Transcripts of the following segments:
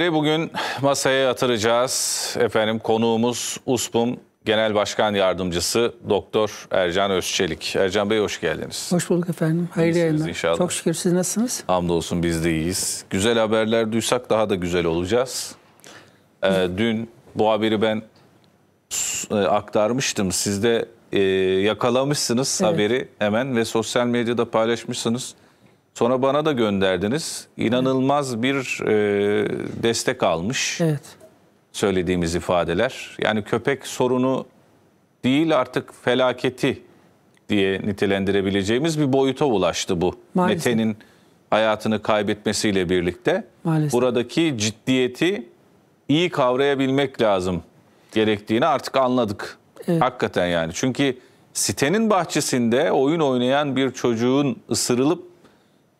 Bugün masaya yatıracağız. Efendim konuğumuz USPUM Genel Başkan Yardımcısı Doktor Ercan Özçelik. Ercan Bey hoş geldiniz. Hoş bulduk efendim. Hayırlı yayınlar. inşallah. Çok şükür siz nasılsınız? Hamdolsun biz de iyiyiz. Güzel haberler duysak daha da güzel olacağız. Ee, dün bu haberi ben e, aktarmıştım. Siz de e, yakalamışsınız Evet. haberi hemen ve sosyal medyada paylaşmışsınız. Sonra bana da gönderdiniz. İnanılmaz bir e, destek almış. Evet. söylediğimiz ifadeler. Yani köpek sorunu değil artık felaketi diye nitelendirebileceğimiz bir boyuta ulaştı bu. Maalesef. Mete'nin hayatını kaybetmesiyle birlikte Maalesef. buradaki ciddiyeti iyi kavrayabilmek lazım gerektiğini artık anladık. Evet. Hakikaten yani. Çünkü sitenin bahçesinde oyun oynayan bir çocuğun ısırılıp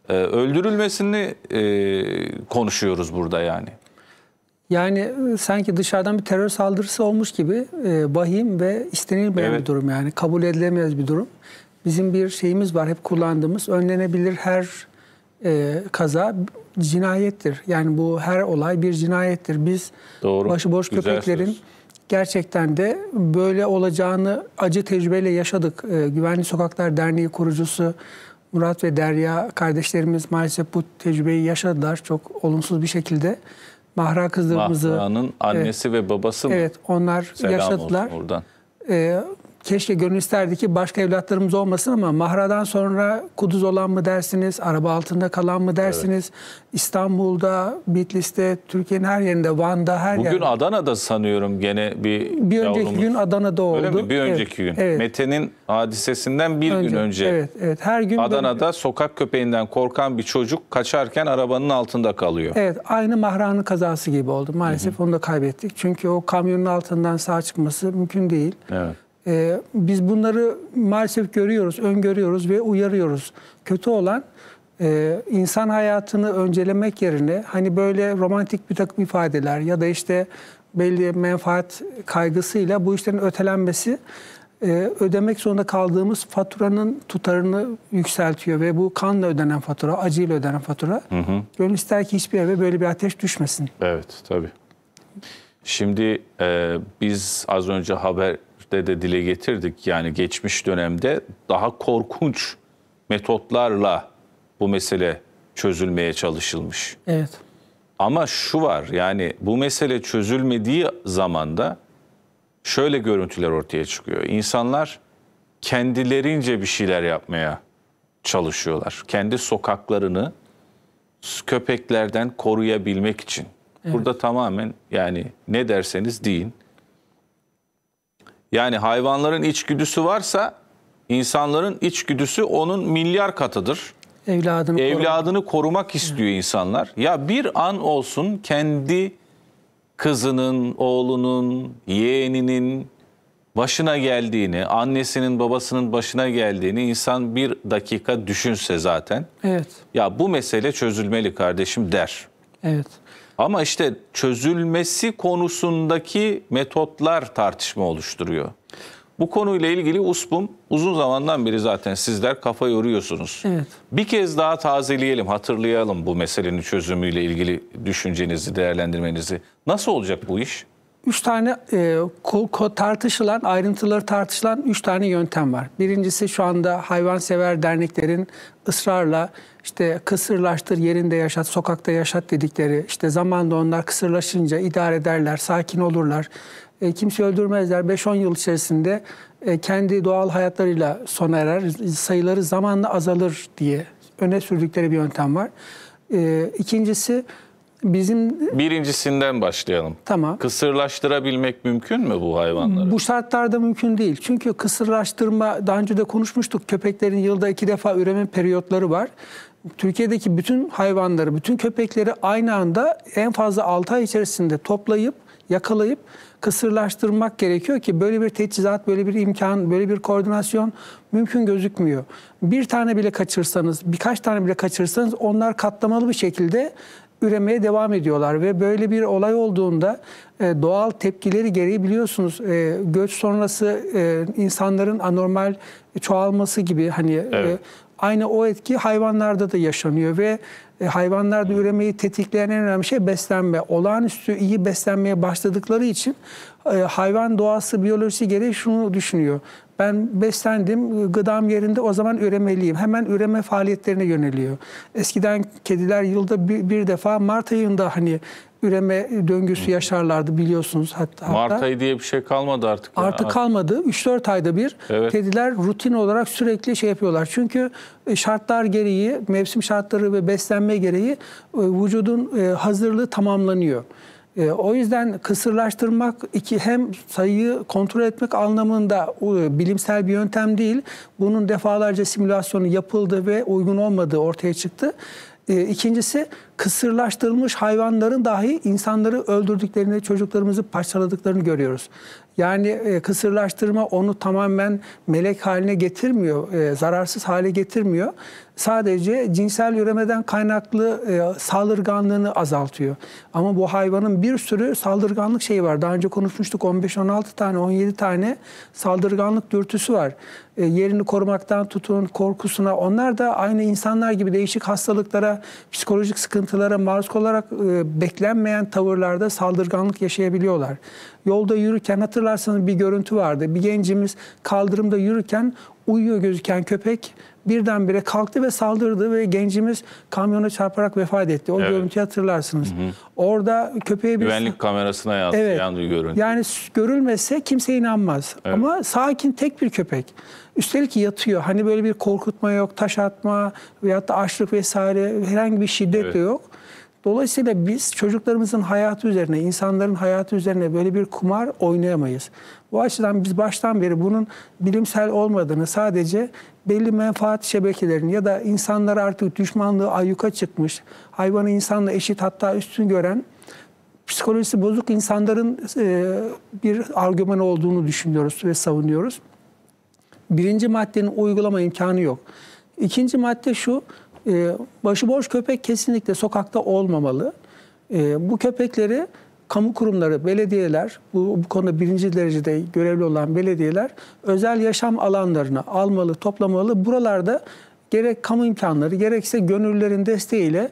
e, öldürülmesini e, konuşuyoruz burada yani. Yani e, sanki dışarıdan bir terör saldırısı olmuş gibi e, vahim ve istenilmeyen Evet. bir durum yani. Kabul edilemez bir durum. Bizim bir şeyimiz var hep kullandığımız. Önlenebilir her e, kaza cinayettir. Yani bu her olay bir cinayettir. Biz Doğru. başıboş Güzel köpeklerin söz. gerçekten de böyle olacağını acı tecrübeyle yaşadık. E, Güvenli Sokaklar Derneği kurucusu Murat ve Derya kardeşlerimiz maalesef bu tecrübeyi yaşadılar çok olumsuz bir şekilde. Mahra kızlarımızı Mahra'nın annesi ve babası mı? evet onlar Selam yaşadılar. olsun buradan. E, keşke gönül isterdi ki başka evlatlarımız olmasın ama Mahra'dan sonra kuduz olan mı dersiniz, araba altında kalan mı dersiniz, İstanbul'da, Bitlis'te, Türkiye'nin her yerinde, Van'da her Bugün yerde. Adana'da sanıyorum gene bir Bir önceki yavrumuz. gün Adana'da oldu. Öyle mi? Bir Evet, önceki gün. Evet. Mete'nin hadisesinden bir gün önce. Evet, evet. Her gün Adana'da sokak köpeğinden korkan bir çocuk kaçarken arabanın altında kalıyor. Evet, aynı Mahra'nın kazası gibi oldu. Maalesef onu da kaybettik. Çünkü o kamyonun altından sağ çıkması mümkün değil. Evet. Ee, biz bunları maalesef görüyoruz, öngörüyoruz ve uyarıyoruz. Kötü olan e, insan hayatını öncelemek yerine hani böyle romantik bir takım ifadeler ya da işte belli menfaat kaygısıyla bu işlerin ötelenmesi e, ödemek zorunda kaldığımız faturanın tutarını yükseltiyor ve bu kanla ödenen fatura, acıyla ödenen fatura. Gönül ister ki hiçbir eve böyle bir ateş düşmesin. Evet tabii. Şimdi e, biz az önce haberde de dile getirdik. Yani geçmiş dönemde daha korkunç metotlarla bu mesele çözülmeye çalışılmış. Evet. Ama şu var yani bu mesele çözülmediği zamanda şöyle görüntüler ortaya çıkıyor. İnsanlar kendilerince bir şeyler yapmaya çalışıyorlar. Kendi sokaklarını köpeklerden koruyabilmek için. Burada tamamen yani ne derseniz deyin. Yani hayvanların içgüdüsü varsa insanların içgüdüsü onun milyar katıdır Evladını korumak. evladını korumak istiyor insanlar. Ya bir an olsun kendi kızının, oğlunun, yeğeninin başına geldiğini, annesinin, babasının başına geldiğini insan bir dakika düşünse zaten. Evet. Ya bu mesele çözülmeli kardeşim der. Evet. Ama işte çözülmesi konusundaki metotlar tartışma oluşturuyor. Bu konuyla ilgili USPUM uzun zamandan beri zaten sizler kafa yoruyorsunuz. Evet. Bir kez daha tazeleyelim, hatırlayalım bu meselenin çözümüyle ilgili düşüncenizi, değerlendirmenizi. Nasıl olacak bu iş? Üç tane e, ko- ko- tartışılan, ayrıntıları tartışılan üç tane yöntem var. Birincisi şu anda hayvansever derneklerin ısrarla işte kısırlaştır, yerinde yaşat, sokakta yaşat dedikleri, işte zamanla onlar kısırlaşınca idare ederler, sakin olurlar, e, kimse öldürmezler. 5-10 yıl içerisinde e, kendi doğal hayatlarıyla sona erer, sayıları zamanla azalır diye öne sürdükleri bir yöntem var. E, ikincisi bizim Birincisinden başlayalım. tamam. Kısırlaştırabilmek mümkün mü bu hayvanları? Bu şartlarda mümkün değil. Çünkü kısırlaştırma, daha önce de konuşmuştuk, köpeklerin yılda iki defa üreme periyotları var. Türkiye'deki bütün hayvanları, bütün köpekleri aynı anda en fazla 6 ay içerisinde toplayıp, yakalayıp kısırlaştırmak gerekiyor ki böyle bir teçhizat, böyle bir imkan, böyle bir koordinasyon mümkün gözükmüyor. Bir tane bile kaçırsanız, birkaç tane bile kaçırsanız onlar katlamalı bir şekilde üremeye devam ediyorlar ve böyle bir olay olduğunda e, doğal tepkileri gereği biliyorsunuz e, göç sonrası e, insanların anormal çoğalması gibi hani Evet. Aynı o etki hayvanlarda da yaşanıyor ve hayvanlarda üremeyi tetikleyen en önemli şey beslenme. Olağanüstü iyi beslenmeye başladıkları için hayvan doğası, biyolojisi gereği şunu düşünüyor. Ben beslendim, gıdam yerinde o zaman üremeliyim. Hemen üreme faaliyetlerine yöneliyor. Eskiden kediler yılda bir, bir defa Mart ayında hani üreme döngüsü yaşarlardı biliyorsunuz. Hatta, Mart ayı diye bir şey kalmadı artık. ya. Artık kalmadı. 3-4 ayda bir Evet. kediler rutin olarak sürekli şey yapıyorlar. Çünkü e, şartlar gereği, mevsim şartları ve beslenme gereği e, vücudun e, hazırlığı tamamlanıyor. E, O yüzden kısırlaştırmak iki hem sayıyı kontrol etmek anlamında e, bilimsel bir yöntem değil. Bunun defalarca simülasyonu yapıldı ve uygun olmadığı ortaya çıktı. E, İkincisi kısırlaştırılmış hayvanların dahi insanları öldürdüklerini, çocuklarımızı parçaladıklarını görüyoruz. Yani e, kısırlaştırma onu tamamen melek haline getirmiyor, e, zararsız hale getirmiyor. Sadece cinsel üremeden kaynaklı e, saldırganlığını azaltıyor. Ama bu hayvanın bir sürü saldırganlık şeyi var. Daha önce konuşmuştuk 15-16 tane, 17 tane saldırganlık dürtüsü var. E, yerini korumaktan tutun, korkusuna. Onlar da aynı insanlar gibi değişik hastalıklara, psikolojik sıkıntılara maruz kalarak e, beklenmeyen tavırlarda saldırganlık yaşayabiliyorlar. Yolda yürürken hatırlarsanız bir görüntü vardı. Bir gencimiz kaldırımda yürürken uyuyor gözüken köpek birdenbire kalktı ve saldırdı ve gencimiz kamyona çarparak vefat etti. O Evet. görüntüyü hatırlarsınız. Orada köpeğe bir Güvenlik kamerasına yansıyan bir görüntü. yani görülmese kimse inanmaz. Ama sakin tek bir köpek. Üstelik yatıyor. Hani böyle bir korkutma yok, taş atma veyahut da açlık vesaire herhangi bir şiddet de Evet. yok. Dolayısıyla biz çocuklarımızın hayatı üzerine, insanların hayatı üzerine böyle bir kumar oynayamayız. Bu açıdan biz baştan beri bunun bilimsel olmadığını sadece belli menfaat şebekelerinin ya da insanlara artık düşmanlığı ayyuka çıkmış, hayvanı insanla eşit hatta üstün gören psikolojisi bozuk insanların e, bir argümanı olduğunu düşünüyoruz ve savunuyoruz. Birinci maddenin uygulama imkanı yok. İkinci madde şu, e, başıboş köpek kesinlikle sokakta olmamalı. E, bu köpekleri kamu kurumları, belediyeler, bu, bu konuda birinci derecede görevli olan belediyeler özel yaşam alanlarına almalı, toplamalı. Buralarda gerek kamu imkanları gerekse gönüllülerin desteğiyle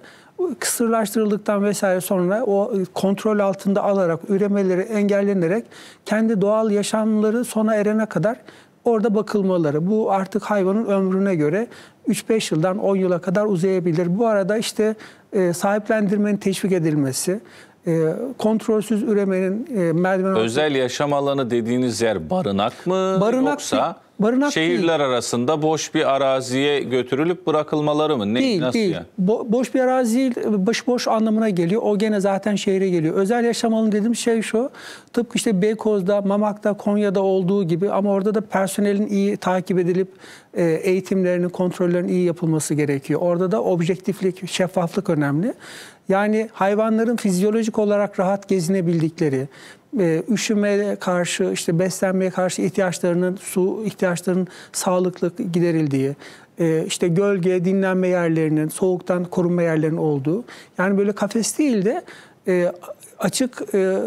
kısırlaştırıldıktan vesaire sonra o kontrol altında alarak üremeleri engellenerek kendi doğal yaşamları sona erene kadar orada bakılmaları. Bu artık hayvanın ömrüne göre 3-5 yıldan 10 yıla kadar uzayabilir. Bu arada işte e, sahiplendirmenin teşvik edilmesi, e, kontrolsüz üremenin e, merdiven Özel yaşam alanı dediğiniz yer barınak mı Barınak yoksa değil, barınak şehirler arasında boş bir araziye götürülüp bırakılmaları mı? Ne, Değil, nasıl değil. yani? Bo- boş bir arazi değil, başıboş anlamına geliyor. O gene zaten şehre geliyor. Özel yaşam alanı dediğim şey şu. Tıpkı işte Beykoz'da, Mamak'ta, Konya'da olduğu gibi ama orada da personelin iyi takip edilip e, eğitimlerinin, kontrollerinin iyi yapılması gerekiyor. Orada da objektiflik, şeffaflık önemli. Yani hayvanların fizyolojik olarak rahat gezinebildikleri, e, üşümeye karşı, işte beslenmeye karşı ihtiyaçlarının, su ihtiyaçlarının sağlıklı giderildiği, e, işte gölge, dinlenme yerlerinin, soğuktan korunma yerlerinin olduğu. Yani böyle kafes değil de e, açık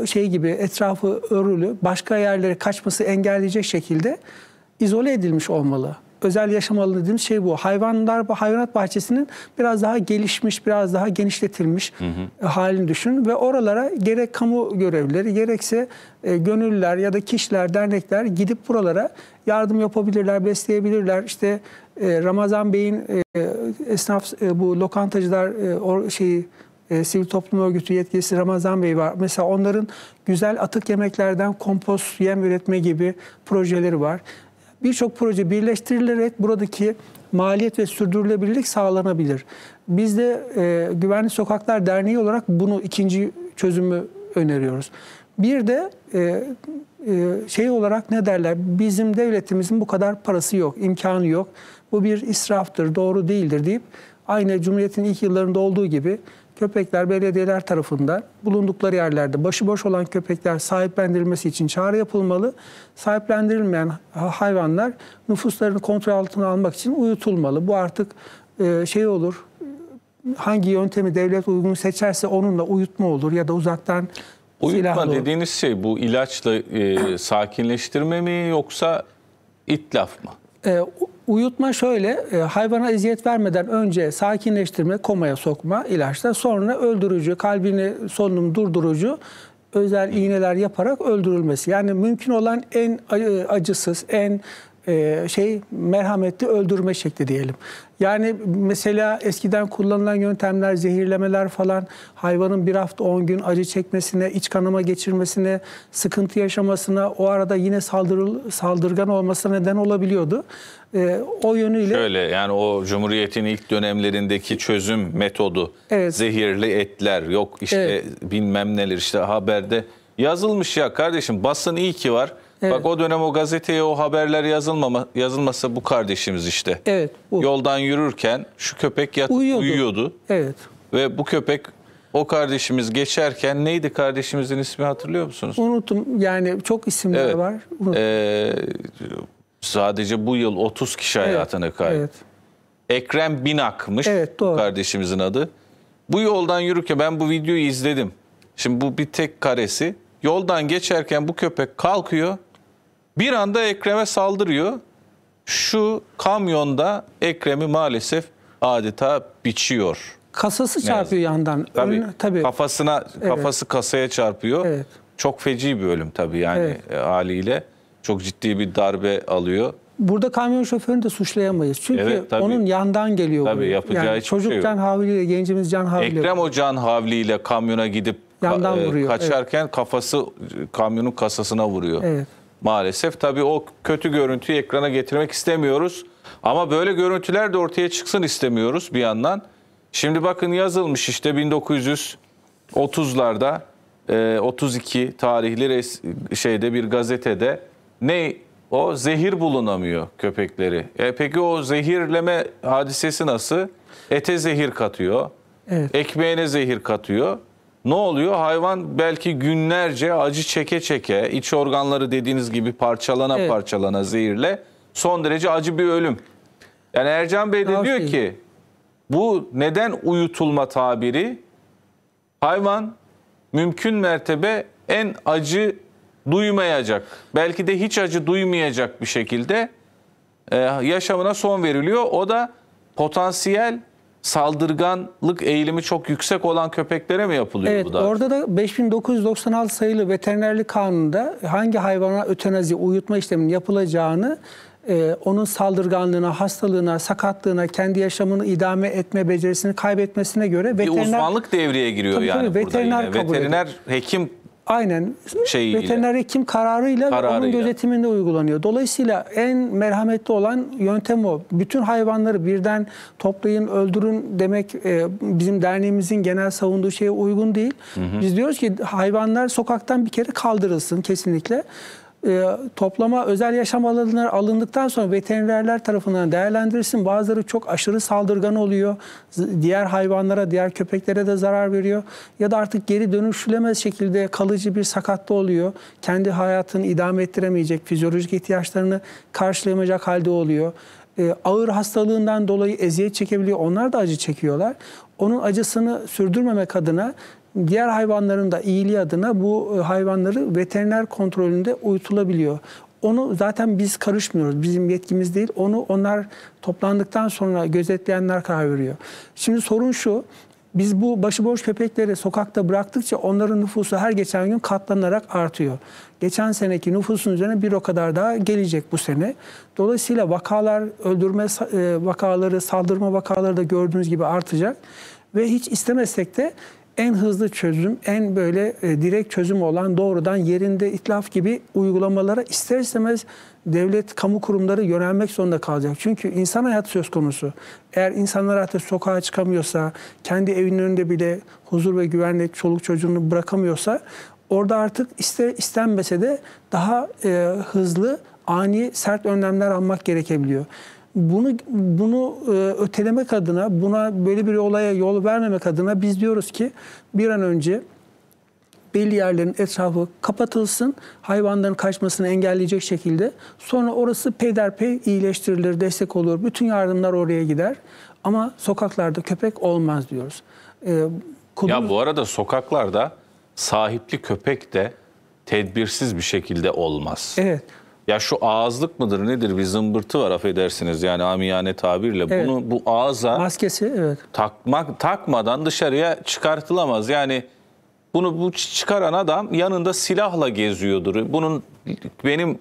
şey gibi etrafı örülü, başka yerlere kaçması engelleyecek şekilde izole edilmiş olmalı. Özel yaşam alanı dediğimiz şey bu. Hayvanlar, hayvanat bahçesinin biraz daha gelişmiş, biraz daha genişletilmiş e, halini düşün ve oralara gerek kamu görevlileri gerekse e, gönüllüler ya da kişiler, dernekler gidip buralara yardım yapabilirler, besleyebilirler. İşte e, Ramazan Bey'in e, esnaf e, bu lokantacılar e, or, şeyi e, sivil toplum örgütü yetkilisi Ramazan Bey var. Mesela onların güzel atık yemeklerden kompost yem üretme gibi projeleri var. Birçok proje birleştirilerek buradaki maliyet ve sürdürülebilirlik sağlanabilir. Biz de e, Güvenli Sokaklar Derneği olarak bunu ikinci çözümü öneriyoruz. Bir de e, e, şey olarak ne derler? Bizim devletimizin bu kadar parası yok, imkanı yok. Bu bir israftır, doğru değildir deyip aynı Cumhuriyet'in ilk yıllarında olduğu gibi köpekler belediyeler tarafından bulundukları yerlerde başıboş olan köpekler sahiplendirilmesi için çağrı yapılmalı. Sahiplendirilmeyen hayvanlar nüfuslarını kontrol altına almak için uyutulmalı. Bu artık e, şey olur. Hangi yöntemi devlet uygun seçerse onunla uyutma olur ya da uzaktan Uyutma silahlı olur. dediğiniz şey bu ilaçla e, sakinleştirme mi yoksa itlaf mı? E, Uyutma şöyle, e, hayvana eziyet vermeden önce sakinleştirme, komaya sokma ilaçla, sonra öldürücü, kalbini solunum durdurucu özel iğneler yaparak öldürülmesi. Yani mümkün olan en e, acısız, en e, şey merhametli öldürme şekli diyelim. Yani mesela eskiden kullanılan yöntemler, zehirlemeler falan hayvanın bir hafta 10 gün acı çekmesine, iç kanama geçirmesine, sıkıntı yaşamasına, o arada yine saldırı, saldırgan olmasına neden olabiliyordu. E, o yönüyle Şöyle yani o Cumhuriyet'in ilk dönemlerindeki çözüm metodu Evet. zehirli etler yok işte Evet. bilmem neler işte haberde yazılmış ya kardeşim basın iyi ki var. Evet. Bak o dönem o gazeteye o haberler yazılmama yazılmasa bu kardeşimiz işte. evet bu. Yoldan yürürken şu köpek yatıp Uyuyordu. uyuyordu. Evet. Ve bu köpek o kardeşimiz geçerken neydi kardeşimizin ismi hatırlıyor musunuz? Unuttum. Yani çok isimler Evet. var. Unuttum. Ee, sadece bu yıl 30 kişi hayatını kaybetti. Evet. Ekrem Binak'mış Evet, doğru. kardeşimizin adı. Bu yoldan yürürken ben bu videoyu izledim. Şimdi bu bir tek karesi. Yoldan geçerken bu köpek kalkıyor. Bir anda Ekrem'e saldırıyor. Şu kamyonda Ekrem'i maalesef adeta biçiyor. Kasası çarpıyor yandan. Tabii, Ön- tabii. kafasına kafası kasaya çarpıyor. Evet. Çok feci bir ölüm tabii yani Evet. e, haliyle. Çok ciddi bir darbe alıyor. Burada kamyon şoförünü de suçlayamayız. Çünkü Evet, tabii. onun yandan geliyor. Tabii, yapacağı yani hiçbir çocuk şey yok. can havliyle, gencimiz can havliyle. Ekrem o can havliyle kamyona gidip ka- Yandan e, vuruyor, kaçarken kafası e, kamyonun kasasına vuruyor. Evet. Maalesef tabii o kötü görüntüyü ekrana getirmek istemiyoruz. Ama böyle görüntüler de ortaya çıksın istemiyoruz bir yandan. Şimdi bakın yazılmış işte 1930'larda e, 32 tarihli res- şeyde bir gazetede ne o zehir bulunamıyor köpekleri. E, peki o zehirleme hadisesi nasıl? Ete zehir katıyor. Evet. Ekmeğine zehir katıyor. Ne oluyor? Hayvan belki günlerce acı çeke çeke, iç organları dediğiniz gibi parçalana Evet. parçalana zehirle son derece acı bir ölüm. Yani Ercan Bey de Daha diyor ki bu neden uyutulma tabiri? Hayvan mümkün mertebe en acı duymayacak, belki de hiç acı duymayacak bir şekilde e, yaşamına son veriliyor. O da potansiyel saldırganlık eğilimi çok yüksek olan köpeklere mi yapılıyor Evet bu da? orada da 5996 sayılı veterinerlik kanununda hangi hayvana ötenazi uyutma işleminin yapılacağını e, onun saldırganlığına, hastalığına, sakatlığına, kendi yaşamını idame etme becerisini kaybetmesine göre bir veteriner uzmanlık devreye giriyor Tabii, yani tabii, burada veteriner yine. kabul Veteriner hekim Aynen. şeyiyle. Veteriner hekim kararıyla, ve onun Kararıyla. gözetiminde uygulanıyor. Dolayısıyla en merhametli olan yöntem o. Bütün hayvanları birden toplayın, öldürün demek e, bizim derneğimizin genel savunduğu şeye uygun değil. Biz diyoruz ki hayvanlar sokaktan bir kere kaldırılsın kesinlikle. E, toplama özel yaşam alanları alındıktan sonra veterinerler tarafından değerlendirilsin. Bazıları çok aşırı saldırgan oluyor. Diğer hayvanlara, diğer köpeklere de zarar veriyor. Ya da artık geri dönüşülemez şekilde kalıcı bir sakatlı oluyor. Kendi hayatını idame ettiremeyecek, fizyolojik ihtiyaçlarını karşılayamayacak halde oluyor. E, ağır hastalığından dolayı eziyet çekebiliyor. Onlar da acı çekiyorlar. Onun acısını sürdürmemek adına diğer hayvanların da iyiliği adına bu e, hayvanları veteriner kontrolünde uyutulabiliyor. Onu zaten biz karışmıyoruz. Bizim yetkimiz değil. Onu onlar toplandıktan sonra gözetleyenler karar veriyor. Şimdi sorun şu. Biz bu başıboş köpekleri sokakta bıraktıkça onların nüfusu her geçen gün katlanarak artıyor. Geçen seneki nüfusun üzerine bir o kadar daha gelecek bu sene. Dolayısıyla vakalar, öldürme e, vakaları, saldırma vakaları da gördüğünüz gibi artacak. Ve hiç istemesek de en hızlı çözüm, en böyle e, direkt çözüm olan doğrudan yerinde itlaf gibi uygulamalara ister istemez devlet, kamu kurumları yönelmek zorunda kalacak. Çünkü insan hayatı söz konusu. Eğer insanlar artık sokağa çıkamıyorsa, kendi evinin önünde bile huzur ve güvenlik çoluk çocuğunu bırakamıyorsa orada artık ister istenmese de daha e, hızlı, ani, sert önlemler almak gerekebiliyor. Bunu bunu e, ötelemek adına, buna böyle bir olaya yol vermemek adına biz diyoruz ki bir an önce belli yerlerin etrafı kapatılsın, hayvanların kaçmasını engelleyecek şekilde. Sonra orası peyderpey iyileştirilir, destek olur. Bütün yardımlar oraya gider. Ama sokaklarda köpek olmaz diyoruz. Ee, kuduz- Ya bu arada sokaklarda sahipli köpek de tedbirsiz bir şekilde olmaz. Evet. Ya şu ağızlık mıdır nedir bir zımbırtı var affedersiniz yani amiyane tabirle. Evet. Bunu bu ağza Maskesi evet. takmak takmadan dışarıya çıkartılamaz. Yani bunu bu çıkaran adam yanında silahla geziyordur. Bunun benim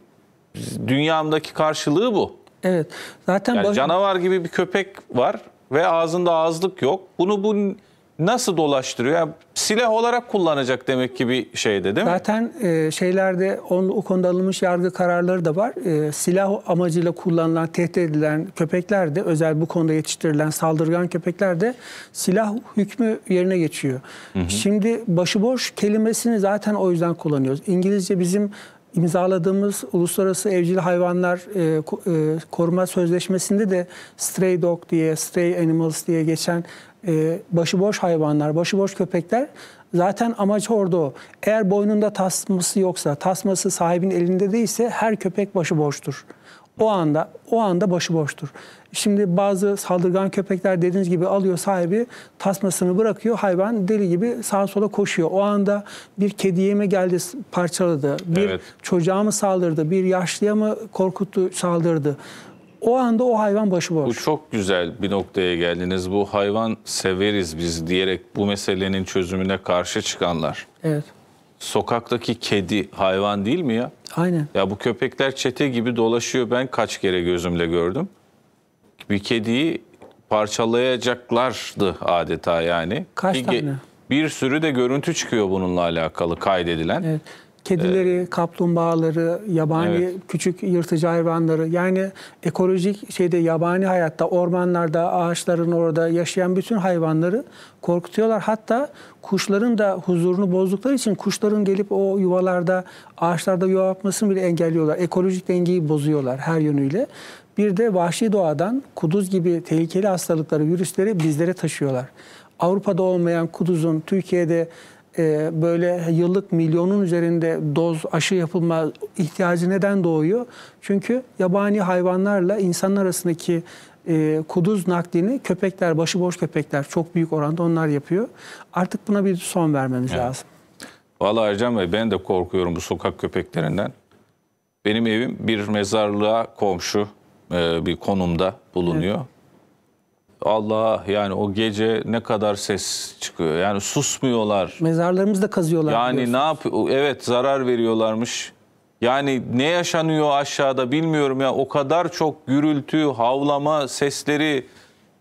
dünyamdaki karşılığı bu. Evet. Zaten Yani baş- canavar gibi bir köpek var ve ağzında ağızlık yok. Bunu bu nasıl dolaştırıyor? Yani silah olarak kullanacak demek ki bir şeyde değil mi? Zaten e, şeylerde on, o konuda alınmış yargı kararları da var. E, silah amacıyla kullanılan, tehdit edilen köpekler de özel bu konuda yetiştirilen saldırgan köpekler de silah hükmü yerine geçiyor. Şimdi başıboş kelimesini zaten o yüzden kullanıyoruz. İngilizce bizim imzaladığımız Uluslararası Evcil Hayvanlar e, e, Koruma Sözleşmesi'nde de stray dog diye, stray animals diye geçen e, başıboş hayvanlar, başıboş köpekler zaten amaç orada o. Eğer boynunda tasması yoksa, tasması sahibin elinde değilse her köpek başıboştur. O anda o anda başıboştur. Şimdi bazı saldırgan köpekler dediğiniz gibi alıyor sahibi tasmasını bırakıyor hayvan deli gibi sağa sola koşuyor. O anda bir kediye mi geldi parçaladı, bir Evet. çocuğa mı saldırdı, bir yaşlıya mı korkuttu saldırdı. O anda o hayvan başıboş. Bu çok güzel bir noktaya geldiniz. Bu hayvan severiz biz diyerek bu meselenin çözümüne karşı çıkanlar. Evet. Sokaktaki kedi hayvan değil mi ya? Aynen. Ya bu köpekler çete gibi dolaşıyor. Ben kaç kere gözümle gördüm. Bir kediyi parçalayacaklardı adeta yani. Kaç Bir tane? Bir sürü de görüntü çıkıyor bununla alakalı kaydedilen. Evet. Kedileri, kaplumbağaları, yabani Evet. küçük yırtıcı hayvanları yani ekolojik şeyde yabani hayatta ormanlarda, ağaçların orada yaşayan bütün hayvanları korkutuyorlar. Hatta kuşların da huzurunu bozdukları için kuşların gelip o yuvalarda, ağaçlarda yuva yapmasını bile engelliyorlar. Ekolojik dengeyi bozuyorlar her yönüyle. Bir de vahşi doğadan kuduz gibi tehlikeli hastalıkları, virüsleri bizlere taşıyorlar. Avrupa'da olmayan kuduzun Türkiye'de böyle yıllık milyonun üzerinde doz aşı yapılma ihtiyacı neden doğuyor? Çünkü yabani hayvanlarla insanlar arasındaki e, kuduz naklini köpekler, başıboş köpekler çok büyük oranda onlar yapıyor. Artık buna bir son vermemiz lazım. Vallahi Ercan Bey ben de korkuyorum bu sokak köpeklerinden. Benim evim bir mezarlığa komşu e, bir konumda bulunuyor. Allah yani o gece ne kadar ses çıkıyor. Yani susmuyorlar. Mezarlarımızı da kazıyorlar. Yani ne yapıyor? Evet zarar veriyorlarmış. Yani ne yaşanıyor aşağıda bilmiyorum ya. O kadar çok gürültü, havlama sesleri,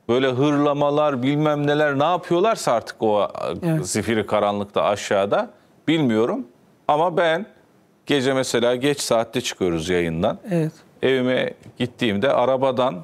böyle hırlamalar bilmem neler ne yapıyorlarsa artık o Evet. zifiri karanlıkta aşağıda bilmiyorum. Ama ben gece mesela geç saatte çıkıyoruz yayından. Evet. Evime gittiğimde arabadan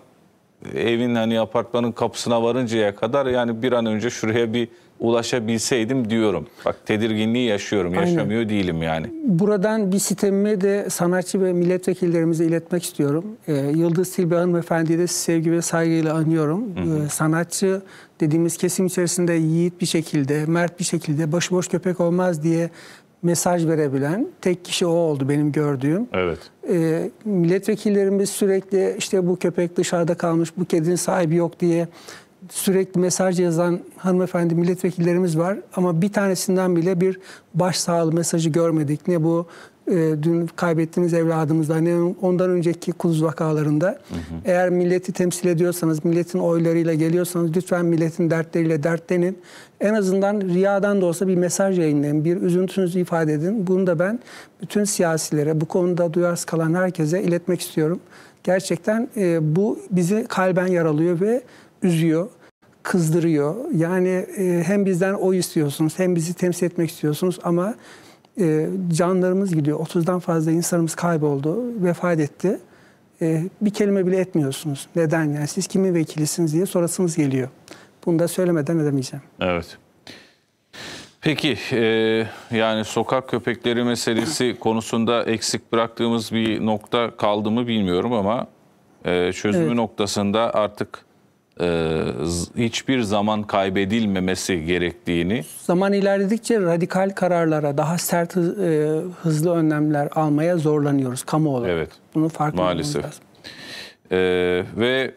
evin hani apartmanın kapısına varıncaya kadar yani bir an önce şuraya bir ulaşabilseydim diyorum. Bak tedirginliği yaşıyorum. Aynen. Yaşamıyor değilim yani. Buradan bir sitemimi de sanatçı ve milletvekillerimize iletmek istiyorum. Ee, Yıldız Tilbe Hanımefendi'yi de sevgi ve saygıyla anıyorum. Ee, sanatçı dediğimiz kesim içerisinde yiğit bir şekilde, mert bir şekilde başıboş köpek olmaz diye mesaj verebilen tek kişi o oldu benim gördüğüm. Evet. E, milletvekillerimiz sürekli işte bu köpek dışarıda kalmış, bu kedinin sahibi yok diye sürekli mesaj yazan hanımefendi milletvekillerimiz var. Ama bir tanesinden bile bir başsağlığı mesajı görmedik. Ne bu dün kaybettiğimiz evladımızda ne ondan önceki kuduz vakalarında. Eğer milleti temsil ediyorsanız, milletin oylarıyla geliyorsanız lütfen milletin dertleriyle dertlenin. En azından riyadan da olsa bir mesaj yayınlayın, bir üzüntünüzü ifade edin. Bunu da ben bütün siyasilere, bu konuda duyarsız kalan herkese iletmek istiyorum. Gerçekten e, bu bizi kalben yaralıyor ve üzüyor, kızdırıyor. Yani e, hem bizden oy istiyorsunuz, hem bizi temsil etmek istiyorsunuz ama e, canlarımız gidiyor. 30'dan fazla insanımız kayboldu, vefat etti. E, bir kelime bile etmiyorsunuz. Neden yani? Siz kimin vekilisiniz diye sorasınız geliyor. Bunu da söylemeden edemeyeceğim. Evet. Peki e, yani sokak köpekleri meselesi konusunda eksik bıraktığımız bir nokta kaldı mı bilmiyorum ama e, çözümü Evet. noktasında artık hiçbir zaman kaybedilmemesi gerektiğini Zaman ilerledikçe radikal kararlara, daha sert, e, hızlı önlemler almaya zorlanıyoruz kamu olarak. Evet. Bunu olmamız Maalesef. lazım. Ee, ve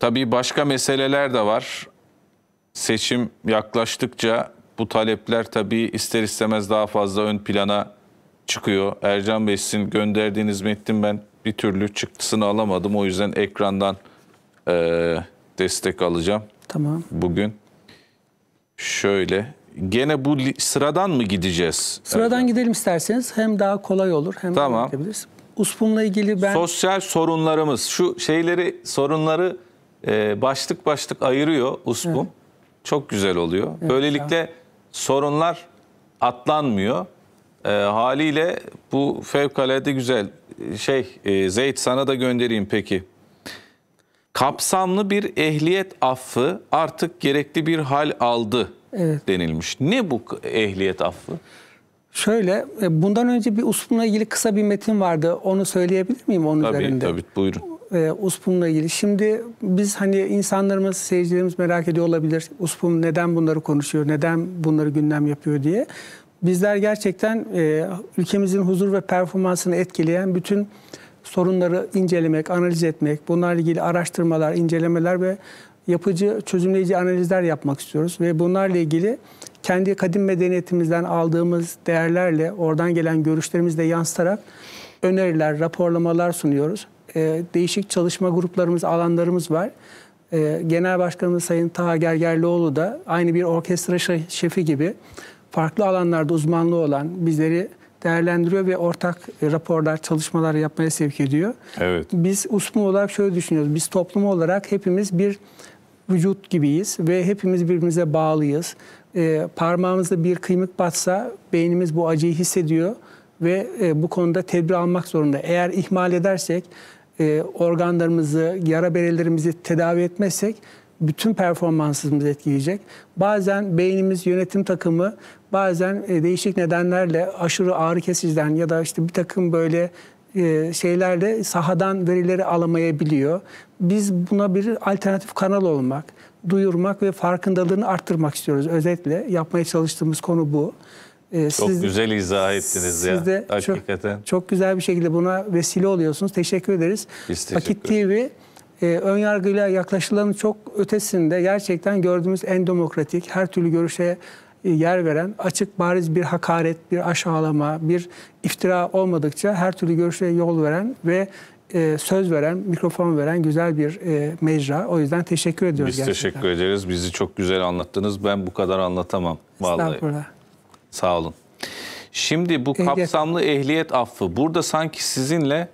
tabii başka meseleler de var. Seçim yaklaştıkça bu talepler tabii ister istemez daha fazla ön plana çıkıyor. Ercan Bey sizin gönderdiğiniz metnin ben bir türlü çıktısını alamadım. O yüzden ekrandan e, destek alacağım Tamam. bugün. Şöyle. Gene bu sıradan mı gideceğiz? Sıradan gidelim isterseniz. Hem daha kolay olur hem Tamam. gidebiliriz. Uspun'la ilgili ben Sosyal sorunlarımız, şu şeyleri, sorunları e, başlık başlık ayırıyor USPUM. Çok güzel oluyor. Böylelikle sorunlar atlanmıyor. E, haliyle bu fevkalade güzel. Şey, e, Zeyt sana da göndereyim peki. Kapsamlı bir ehliyet affı artık gerekli bir hal aldı Evet. denilmiş. Ne bu ehliyet affı? şöyle e, bundan önce bir Uspun'la ilgili kısa bir metin vardı. Onu söyleyebilir miyim onun Tabii üzerinde? tabii buyurun. e, USPUM'la ilgili. Şimdi biz hani insanlarımız, seyircilerimiz merak ediyor olabilir. USPUM neden bunları konuşuyor, neden bunları gündem yapıyor diye. Bizler gerçekten e, ülkemizin huzur ve performansını etkileyen bütün sorunları incelemek, analiz etmek, bunlarla ilgili araştırmalar, incelemeler ve yapıcı, çözümleyici analizler yapmak istiyoruz. Ve bunlarla ilgili kendi kadim medeniyetimizden aldığımız değerlerle, oradan gelen görüşlerimizle yansıtarak öneriler, raporlamalar sunuyoruz. Ee, değişik çalışma gruplarımız, alanlarımız var. Ee, Genel Başkanımız Sayın Taha Gergerlioğlu da aynı bir orkestra şe- şefi gibi farklı alanlarda uzmanlığı olan bizleri değerlendiriyor ve ortak e, raporlar, çalışmalar yapmaya sevk ediyor. Evet. Biz USMU olarak şöyle düşünüyoruz. Biz toplum olarak hepimiz bir vücut gibiyiz ve hepimiz birbirimize bağlıyız. Ee, parmağımızda bir kıymık batsa beynimiz bu acıyı hissediyor ve e, bu konuda tedbir almak zorunda. Eğer ihmal edersek, e, organlarımızı, yara berelerimizi tedavi etmezsek bütün performansımızı etkileyecek. Bazen beynimiz yönetim takımı bazen e, değişik nedenlerle aşırı ağrı kesiciden ya da işte bir takım böyle e, şeylerle sahadan verileri alamayabiliyor. Biz buna bir alternatif kanal olmak, duyurmak ve farkındalığını arttırmak istiyoruz. Özetle yapmaya çalıştığımız konu bu. E, Çok siz- güzel izah ettiniz ya. siz de Hakikaten. Çok, çok güzel bir şekilde buna vesile oluyorsunuz. Teşekkür ederiz. Biz teşekkür Vakit TV e, ön yargıyla yaklaşılanın çok ötesinde gerçekten gördüğümüz en demokratik, her türlü görüşe e, yer veren, açık bariz bir hakaret, bir aşağılama, bir iftira olmadıkça her türlü görüşe yol veren ve e, söz veren, mikrofon veren güzel bir e, mecra. O yüzden teşekkür ediyoruz Biz gerçekten. teşekkür ederiz. Bizi çok güzel anlattınız. Ben bu kadar anlatamam vallahi. Sağ olun. Şimdi bu Ehliyet. kapsamlı ehliyet affı burada sanki sizinle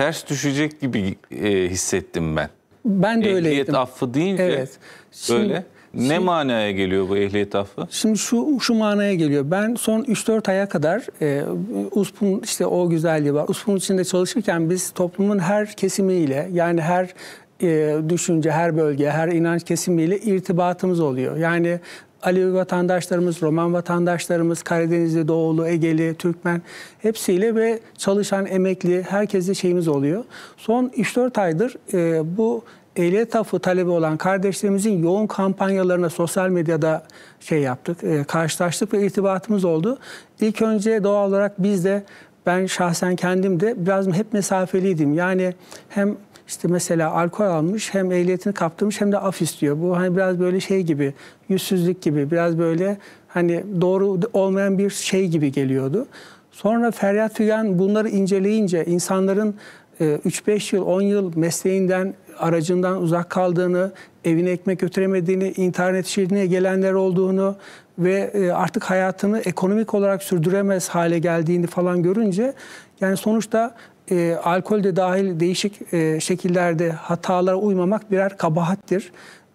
ters düşecek gibi e, hissettim ben. Ben de Ehliyet öyleydim. affı deyince Evet. Şimdi- böyle. Ne manaya geliyor bu ehliyet affı? Şimdi şu şu manaya geliyor. Ben son 3-4 aya kadar e, USP'un işte o güzelliği var. USP'un içinde çalışırken biz toplumun her kesimiyle yani her e, düşünce, her bölge, her inanç kesimiyle irtibatımız oluyor. Yani Alevi vatandaşlarımız, Roman vatandaşlarımız, Karadenizli, Doğulu, Egeli, Türkmen hepsiyle ve çalışan, emekli herkesle şeyimiz oluyor. Son 3-4 aydır e, bu ehliyet affı talebi olan kardeşlerimizin yoğun kampanyalarına sosyal medyada şey yaptık, e, karşılaştık ve irtibatımız oldu. İlk önce doğal olarak biz de ben şahsen kendim de biraz hep mesafeliydim. Yani hem işte mesela alkol almış hem ehliyetini kaptırmış hem de af istiyor. Bu hani biraz böyle şey gibi yüzsüzlük gibi biraz böyle hani doğru olmayan bir şey gibi geliyordu. Sonra Feryat Figen bunları inceleyince insanların e, 3-5 yıl, 10 yıl mesleğinden, aracından uzak kaldığını, evine ekmek götüremediğini, internet şirinliğe gelenler olduğunu ve e, artık hayatını ekonomik olarak sürdüremez hale geldiğini falan görünce yani sonuçta e, alkol de dahil değişik e, şekillerde hatalara uymamak birer kabahattir.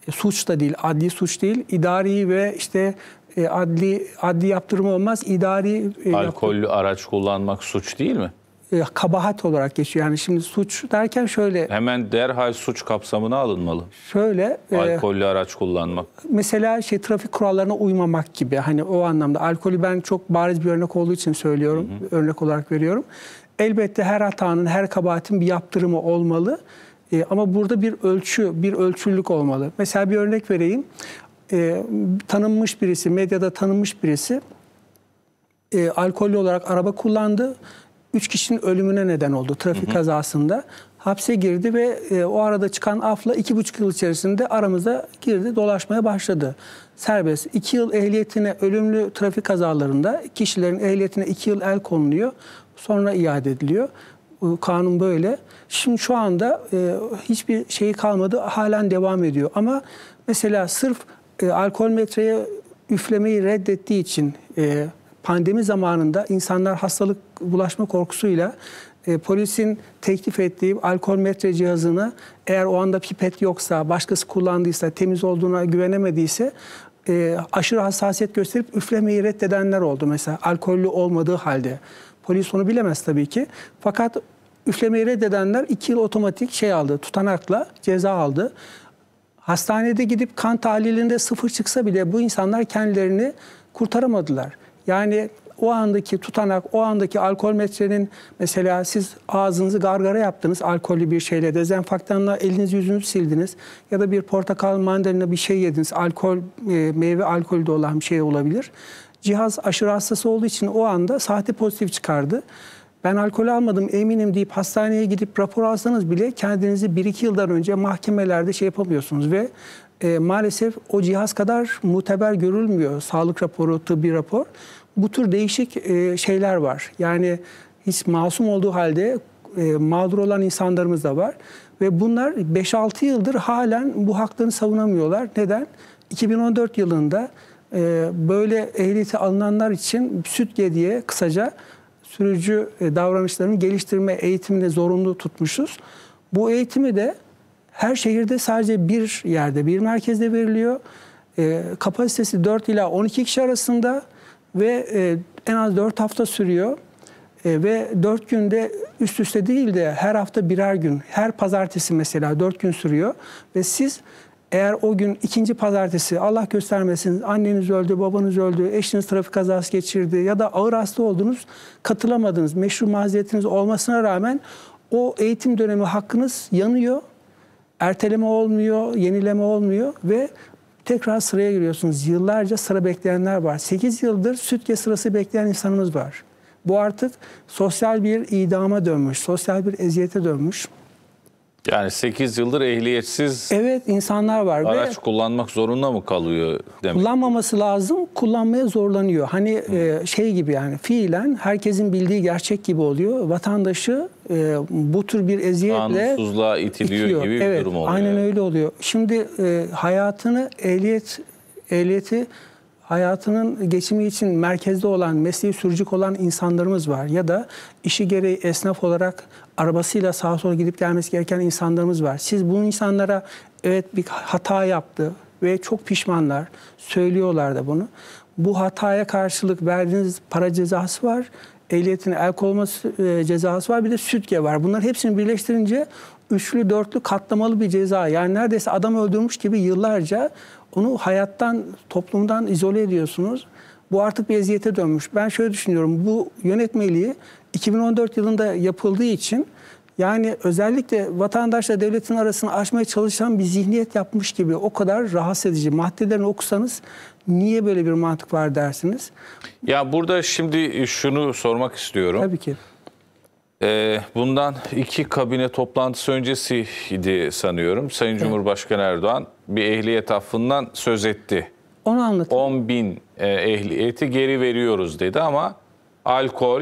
E, suç da değil, adli suç değil. İdari ve işte e, adli adli yaptırım olmaz. İdari e, Alkollü araç kullanmak suç değil mi? e, kabahat olarak geçiyor. Yani şimdi suç derken şöyle Hemen derhal suç kapsamına alınmalı. şöyle e, Alkollü araç kullanmak. mesela şey trafik kurallarına uymamak gibi hani o anlamda alkolü ben çok bariz bir örnek olduğu için söylüyorum. Örnek olarak veriyorum. Elbette her hatanın, her kabahatin bir yaptırımı olmalı. E, ama burada bir ölçü, bir ölçülük olmalı. Mesela bir örnek vereyim. E, tanınmış birisi, medyada tanınmış birisi e, alkollü olarak araba kullandı. Üç kişinin ölümüne neden oldu trafik kazasında. hapse girdi ve e, o arada çıkan afla iki buçuk yıl içerisinde aramıza girdi, dolaşmaya başladı. Serbest. İki yıl ehliyetine, ölümlü trafik kazalarında kişilerin ehliyetine iki yıl el konuluyor. Sonra iade ediliyor. Kanun böyle. Şimdi şu anda e, hiçbir şey kalmadı. Halen devam ediyor. Ama mesela sırf e, alkol metreye üflemeyi reddettiği için e, pandemi zamanında insanlar hastalık bulaşma korkusuyla e, polisin teklif ettiği alkol metre cihazını eğer o anda pipet yoksa, başkası kullandıysa, temiz olduğuna güvenemediyse e, aşırı hassasiyet gösterip üflemeyi reddedenler oldu mesela alkollü olmadığı halde. Polis onu bilemez tabii ki. Fakat üflemeyi reddedenler iki yıl otomatik şey aldı, tutanakla ceza aldı. Hastanede gidip kan tahlilinde sıfır çıksa bile bu insanlar kendilerini kurtaramadılar. Yani o andaki tutanak, o andaki alkol metrenin mesela siz ağzınızı gargara yaptınız alkollü bir şeyle, dezenfaktanla elinizi yüzünüzü sildiniz ya da bir portakal mandalina bir şey yediniz, alkol, e, meyve alkolü de olan bir şey olabilir. Cihaz aşırı hassas olduğu için o anda sahte pozitif çıkardı. Ben alkol almadım eminim deyip hastaneye gidip rapor alsanız bile kendinizi 1-2 yıldan önce mahkemelerde şey yapamıyorsunuz ve e, maalesef o cihaz kadar muteber görülmüyor sağlık raporu, tıbbi rapor. Bu tür değişik e, şeyler var. Yani hiç masum olduğu halde e, mağdur olan insanlarımız da var. Ve bunlar 5-6 yıldır halen bu haklarını savunamıyorlar. Neden? 2014 yılında böyle ehliyeti alınanlar için SÜTGE diye kısaca sürücü e, davranışlarını geliştirme eğitimini zorunlu tutmuşuz. Bu eğitimi de her şehirde sadece bir yerde, bir merkezde veriliyor. E, kapasitesi 4 ila 12 kişi arasında ve e, en az 4 hafta sürüyor. E, ve 4 günde üst üste değil de her hafta birer gün, her pazartesi mesela 4 gün sürüyor. Ve siz eğer o gün ikinci pazartesi Allah göstermesin anneniz öldü, babanız öldü, eşiniz trafik kazası geçirdi ya da ağır hasta oldunuz, katılamadınız, meşru maziyetiniz olmasına rağmen o eğitim dönemi hakkınız yanıyor. Erteleme olmuyor, yenileme olmuyor ve tekrar sıraya giriyorsunuz. Yıllarca sıra bekleyenler var. 8 yıldır sütke sırası bekleyen insanımız var. Bu artık sosyal bir idama dönmüş, sosyal bir eziyete dönmüş. Yani 8 yıldır ehliyetsiz Evet insanlar var araç ve kullanmak zorunda mı kalıyor demek? kullanmaması lazım, kullanmaya zorlanıyor. Hani e, şey gibi yani fiilen herkesin bildiği gerçek gibi oluyor. Vatandaşı e, bu tür bir eziyetle Kanunsuzluğa itiliyor, itiyor. gibi evet, bir durum oluyor. Aynen öyle oluyor. Şimdi e, hayatını ehliyet ehliyeti hayatının geçimi için merkezde olan, mesleği sürücük olan insanlarımız var. Ya da işi gereği esnaf olarak arabasıyla sağa sola gidip gelmesi gereken insanlarımız var. Siz bu insanlara evet bir hata yaptı ve çok pişmanlar, söylüyorlar da bunu. Bu hataya karşılık verdiğiniz para cezası var, ehliyetine el konması e, cezası var, bir de sütge var. Bunların hepsini birleştirince üçlü, dörtlü katlamalı bir ceza. Yani neredeyse adam öldürmüş gibi yıllarca onu hayattan, toplumdan izole ediyorsunuz. Bu artık bir eziyete dönmüş. Ben şöyle düşünüyorum. Bu yönetmeliği 2014 yılında yapıldığı için yani özellikle vatandaşla devletin arasını aşmaya çalışan bir zihniyet yapmış gibi o kadar rahatsız edici. Maddelerini okusanız niye böyle bir mantık var dersiniz. Ya burada şimdi şunu sormak istiyorum. Tabii ki. Ee, bundan iki kabine toplantısı öncesiydi sanıyorum. Sayın Cumhurbaşkanı Erdoğan bir ehliyet affından söz etti. Onu anlatayım. 10 bin e, ehliyeti geri veriyoruz dedi ama alkol,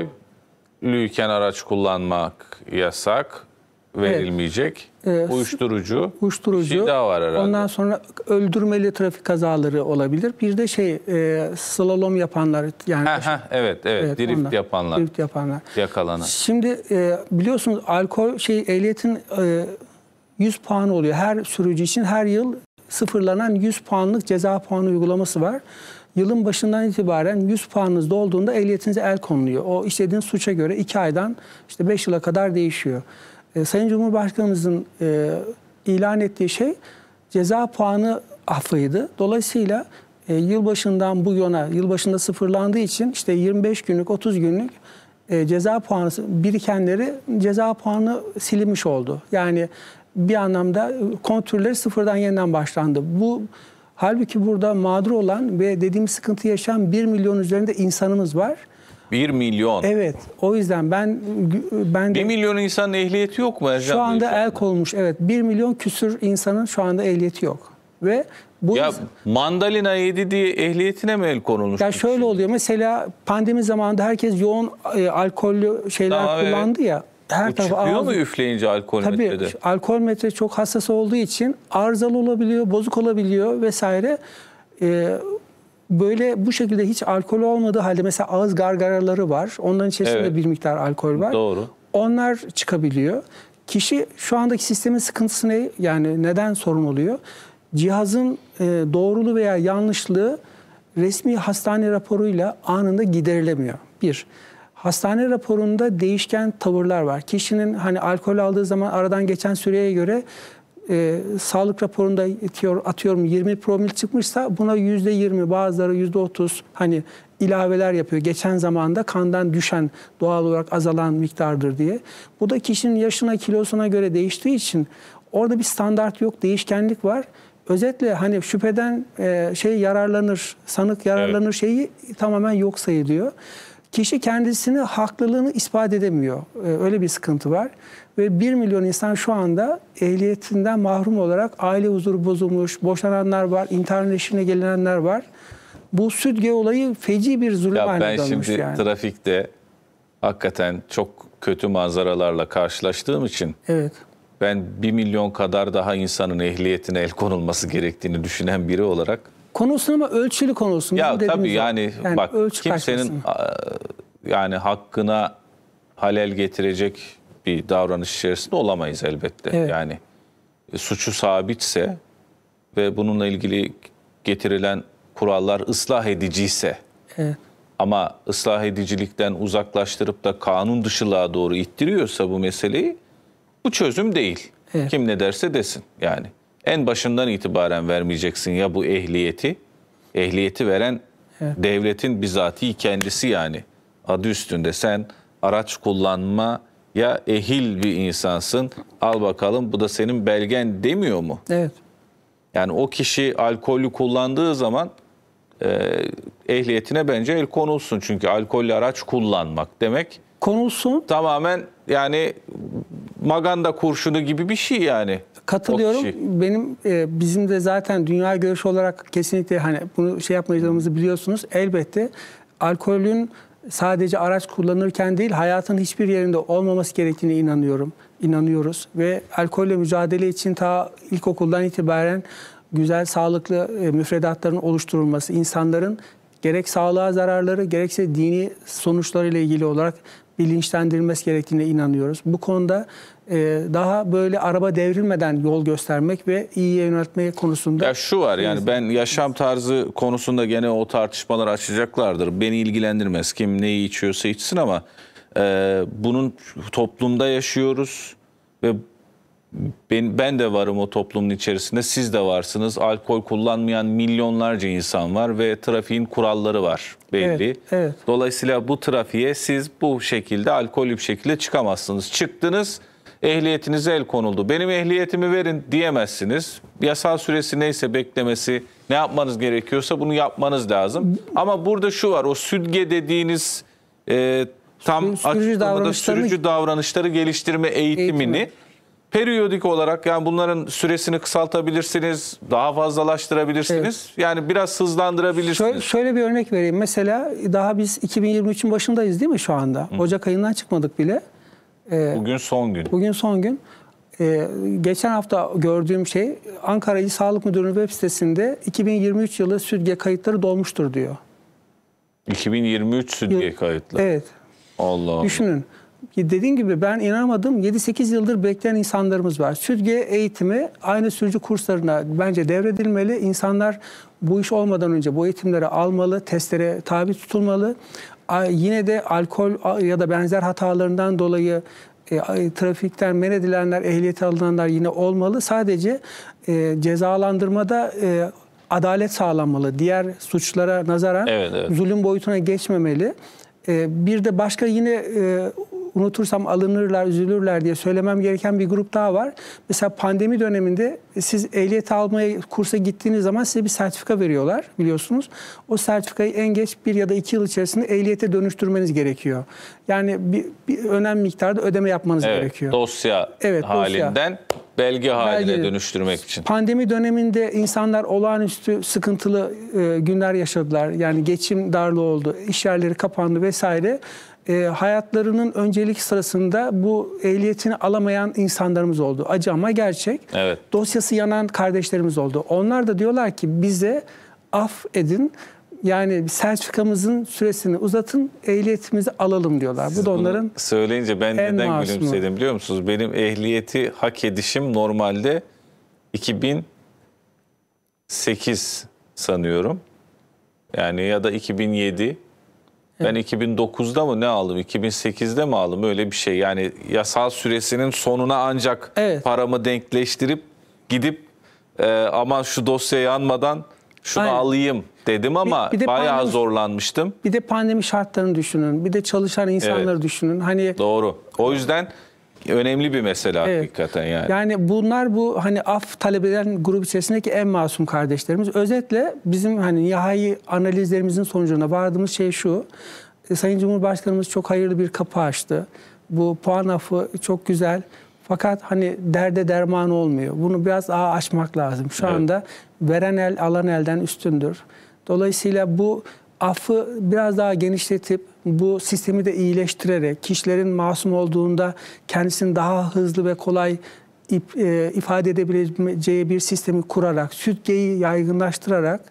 lüyken araç kullanmak yasak, verilmeyecek. Ee, Uyuşturucu, uyuşturucu. şey daha var herhalde. Ondan sonra öldürmeli trafik kazaları olabilir. Bir de şey e, slalom yapanlar yani Ha, ha, evet, evet, Evet, drift onlar. yapanlar, drift yapanlar. yakalanan. Şimdi e, biliyorsunuz alkol şey ehliyetin e, 100 puan oluyor. Her sürücü için her yıl sıfırlanan 100 puanlık ceza puanı uygulaması var. Yılın başından itibaren 100 puanınız dolduğunda ehliyetinize el konuluyor. O işlediğiniz suça göre 2 aydan işte 5 yıla kadar değişiyor. E, Sayın Cumhurbaşkanımızın e, ilan ettiği şey ceza puanı affıydı. Dolayısıyla e, yılbaşından bu yana, yılbaşında sıfırlandığı için işte 25 günlük, 30 günlük e, ceza puanı birikenleri ceza puanı silinmiş oldu. Yani bir anlamda e, kontrolleri sıfırdan yeniden başlandı. Bu halbuki burada mağdur olan ve dediğimiz sıkıntı yaşayan 1 milyon üzerinde insanımız var. 1 milyon. Evet. O yüzden ben ben 1 de milyon insanın ehliyeti yok mu Ercan şu anda Bey? el konmuş. Evet. 1 milyon küsür insanın şu anda ehliyeti yok. Ve bu Ya mandalina yedi diye ehliyetine mi el konulmuş? Ya şöyle oluyor. Mesela pandemi zamanında herkes yoğun e, alkollü şeyler evet. kullandı ya. Her Bu tarafa çıkıyor ağzı- mu üfleyince alkol Tabii metrede? alkol metre çok hassas olduğu için arızalı olabiliyor, bozuk olabiliyor vesaire. Ee, böyle bu şekilde hiç alkol olmadığı halde mesela ağız gargaraları var. Onların içerisinde Evet. bir miktar alkol var. Doğru. Onlar çıkabiliyor. Kişi şu andaki sistemin sıkıntısı ne? Yani neden sorun oluyor? Cihazın e, doğruluğu veya yanlışlığı resmi hastane raporuyla anında giderilemiyor. Bir, hastane raporunda değişken tavırlar var. Kişinin hani alkol aldığı zaman aradan geçen süreye göre e, sağlık raporunda itiyor, atıyorum 20 promil çıkmışsa buna %20 bazıları %30 hani ilaveler yapıyor. Geçen zamanda kandan düşen doğal olarak azalan miktardır diye. Bu da kişinin yaşına kilosuna göre değiştiği için orada bir standart yok, değişkenlik var. Özetle hani şüpheden e, şey yararlanır, sanık yararlanır şeyi tamamen yok sayılıyor. Kişi kendisini haklılığını ispat edemiyor. Ee, Öyle bir sıkıntı var. Ve 1 milyon insan şu anda ehliyetinden mahrum olarak aile huzuru bozulmuş, boşananlar var, intihar eşiğine gelinenler var. Bu sütge olayı feci bir zulüm Ya haline ben şimdi yani. trafikte hakikaten çok kötü manzaralarla karşılaştığım için Evet. ben 1 milyon kadar daha insanın ehliyetine el konulması gerektiğini düşünen biri olarak Konulsun ama ölçülü konulsun. ya tabii yani, Yani bak kimsenin a, yani hakkına halel getirecek bir davranış içerisinde olamayız elbette. Evet. Yani e, suçu sabitse ve bununla ilgili getirilen kurallar ıslah ediciyse Evet. ama ıslah edicilikten uzaklaştırıp da kanun dışılığa doğru ittiriyorsa bu meseleyi bu çözüm değil. Evet. Kim ne derse desin yani. En başından itibaren vermeyeceksin ya bu ehliyeti. Ehliyeti veren devletin bizatihi kendisi yani. Adı üstünde sen araç kullanma ya ehil bir insansın. Al bakalım bu da senin belgen demiyor mu? Evet. Yani o kişi alkollü kullandığı zaman e, ehliyetine bence el konulsun. Çünkü alkollü araç kullanmak demek Konulsun. tamamen yani maganda kurşunu gibi bir şey yani. Katılıyorum. Benim e, bizim de zaten dünya görüşü olarak kesinlikle hani bunu şey yapmayacağımızı biliyorsunuz. Elbette alkolün sadece araç kullanırken değil hayatın hiçbir yerinde olmaması gerektiğine inanıyorum. İnanıyoruz ve alkolle mücadele için ta ilkokuldan itibaren güzel sağlıklı e, müfredatların oluşturulması, insanların gerek sağlığa zararları gerekse dini sonuçlarıyla ilgili olarak bilinçlendirilmesi gerektiğine inanıyoruz. Bu konuda e, daha böyle araba devrilmeden yol göstermek ve iyiye yöneltmeye konusunda Ya şu var yani ben yaşam tarzı konusunda gene o tartışmalar açacaklardır. Beni ilgilendirmez kim neyi içiyorsa içsin ama e, bunun toplumda yaşıyoruz ve ben, ben de varım o toplumun içerisinde siz de varsınız. Alkol kullanmayan milyonlarca insan var ve trafiğin kuralları var belli. Evet, evet. Dolayısıyla bu trafiğe siz bu şekilde alkollü bir şekilde çıkamazsınız. Çıktınız ehliyetinize el konuldu. Benim ehliyetimi verin diyemezsiniz. Yasal süresi neyse beklemesi ne yapmanız gerekiyorsa bunu yapmanız lazım. Ama burada şu var o südge dediğiniz e, tam Sürücü açıklamada davranışlarını- sürücü davranışları geliştirme eğitimini Eğitimi. Periyodik olarak yani bunların süresini kısaltabilirsiniz, daha fazlalaştırabilirsiniz. Yani biraz hızlandırabilirsiniz. Şöyle, şöyle bir örnek vereyim. Mesela daha biz 2023'ün başındayız değil mi şu anda? Ocak ayından çıkmadık bile. Bugün son gün. Bugün son gün. Ee, geçen hafta gördüğüm şey Ankara İl Sağlık Müdürlüğü web sitesinde 2023 yılı südge kayıtları dolmuştur diyor. 2023 südge Yıl- kayıtlı. Evet. Allah Allah. Düşünün. Dediğim gibi ben inanamadım. 7-8 yıldır bekleyen insanlarımız var. Sürge eğitimi aynı sürücü kurslarına bence devredilmeli. İnsanlar bu iş olmadan önce bu eğitimleri almalı, testlere tabi tutulmalı. Yine de alkol ya da benzer hatalarından dolayı e, trafikten men edilenler, ehliyeti alınanlar yine olmalı. Sadece e, cezalandırmada e, adalet sağlanmalı. Diğer suçlara nazaran Evet, evet. zulüm boyutuna geçmemeli. Ee, bir de başka yine e, unutursam alınırlar, üzülürler diye söylemem gereken bir grup daha var. Mesela pandemi döneminde siz ehliyet almaya kursa gittiğiniz zaman size bir sertifika veriyorlar biliyorsunuz. O sertifikayı en geç bir ya da iki yıl içerisinde ehliyete dönüştürmeniz gerekiyor. Yani bir, bir önemli miktarda ödeme yapmanız Evet, gerekiyor. dosya Evet, dosya. halinden belge haline Belge- dönüştürmek için. Pandemi döneminde insanlar olağanüstü sıkıntılı e, günler yaşadılar. Yani geçim darlığı oldu, iş yerleri kapandı vesaire. E, hayatlarının öncelik sırasında bu ehliyetini alamayan insanlarımız oldu. Acı ama gerçek. Evet. Dosyası yanan kardeşlerimiz oldu. Onlar da diyorlar ki bize af edin. Yani sertifikamızın süresini uzatın, ehliyetimizi alalım diyorlar. Bu da onların söyleyince ben en neden masumu. gülümsedim biliyor musunuz? Benim ehliyeti hak edişim normalde 2008 sanıyorum. Yani ya da 2007. Ben 2009'da mı ne aldım? 2008'de mi aldım? Öyle bir şey. Yani yasal süresinin sonuna ancak Evet. paramı denkleştirip gidip e, aman şu dosya yanmadan şunu Aynen. alayım dedim ama Bir- bir de bayağı pandemi- zorlanmıştım. bir de pandemi şartlarını düşünün. Bir de çalışan insanları Evet. düşünün. Hani Doğru. O yüzden önemli bir mesele Evet. hakikaten yani. Yani bunlar bu hani af talep eden grup içerisindeki en masum kardeşlerimiz. Özetle bizim hani nihai analizlerimizin sonucuna vardığımız şey şu. E, Sayın Cumhurbaşkanımız çok hayırlı bir kapı açtı. Bu puan affı çok güzel. Fakat hani derde derman olmuyor. Bunu biraz daha açmak lazım. Şu Evet. anda veren el alan elden üstündür. Dolayısıyla bu affı biraz daha genişletip bu sistemi de iyileştirerek kişilerin masum olduğunda kendisini daha hızlı ve kolay e, ifade edebileceği bir sistemi kurarak, sütgeyi yaygınlaştırarak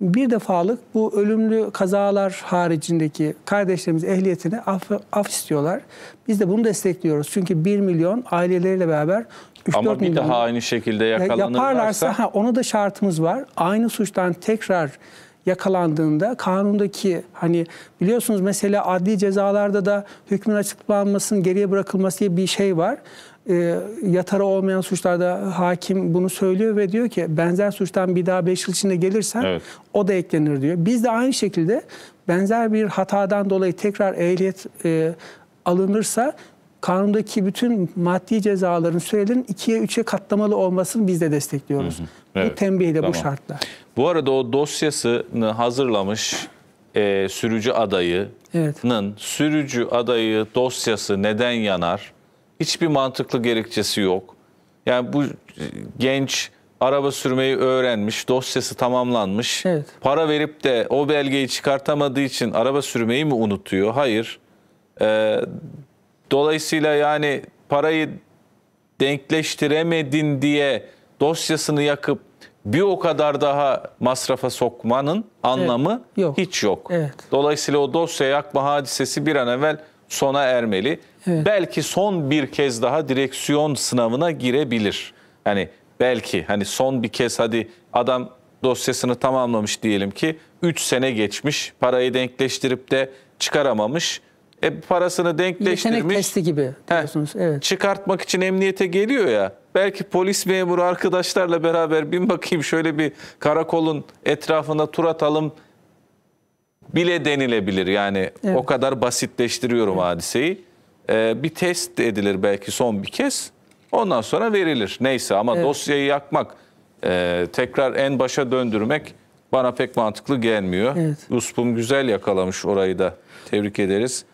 bir defalık bu ölümlü kazalar haricindeki kardeşlerimiz ehliyetini af, af istiyorlar. Biz de bunu destekliyoruz. Çünkü 1 milyon aileleriyle beraber 3-4 Ama bir milyon daha aynı şekilde ya- yakalanırlarsa yaparlarsa ha, onu da şartımız var. Aynı suçtan tekrar yakalandığında kanundaki hani biliyorsunuz mesela adli cezalarda da hükmün açıklanmasının geriye bırakılması diye bir şey var. Ee, yatarı olmayan suçlarda hakim bunu söylüyor ve diyor ki benzer suçtan bir daha 5 yıl içinde gelirsen Evet. o da eklenir diyor. Biz de aynı şekilde benzer bir hatadan dolayı tekrar ehliyet e, alınırsa kanundaki bütün maddi cezaların sürelerin ikiye üçe katlamalı olmasını biz de destekliyoruz. Evet, Bu tembihde tamam. bu şartlar. Bu arada o dosyasını hazırlamış e, sürücü adayının sürücü adayı dosyası neden yanar? Hiçbir mantıklı gerekçesi yok. Yani bu e, genç araba sürmeyi öğrenmiş, dosyası tamamlanmış. Evet. Para verip de o belgeyi çıkartamadığı için araba sürmeyi mi unutuyor? Hayır. E, dolayısıyla yani parayı denkleştiremedin diye dosyasını yakıp bir o kadar daha masrafa sokmanın anlamı Yok. hiç yok. Evet. Dolayısıyla o dosya yakma hadisesi bir an evvel sona ermeli. Evet. Belki son bir kez daha direksiyon sınavına girebilir. Yani belki hani son bir kez hadi adam dosyasını tamamlamış diyelim ki 3 sene geçmiş parayı denkleştirip de çıkaramamış. E parasını Yetenek denkleştirmiş. testi gibi Heh, diyorsunuz. Evet. Çıkartmak için emniyete geliyor ya. Belki polis memuru arkadaşlarla beraber bin bakayım şöyle bir karakolun etrafında tur atalım bile denilebilir. Yani Evet. o kadar basitleştiriyorum hadiseyi. Ee, bir test edilir belki son bir kez. Ondan sonra verilir. Neyse ama Evet. dosyayı yakmak, e, tekrar en başa döndürmek bana pek mantıklı gelmiyor. Evet. Uspum güzel yakalamış orayı da. Tebrik ederiz.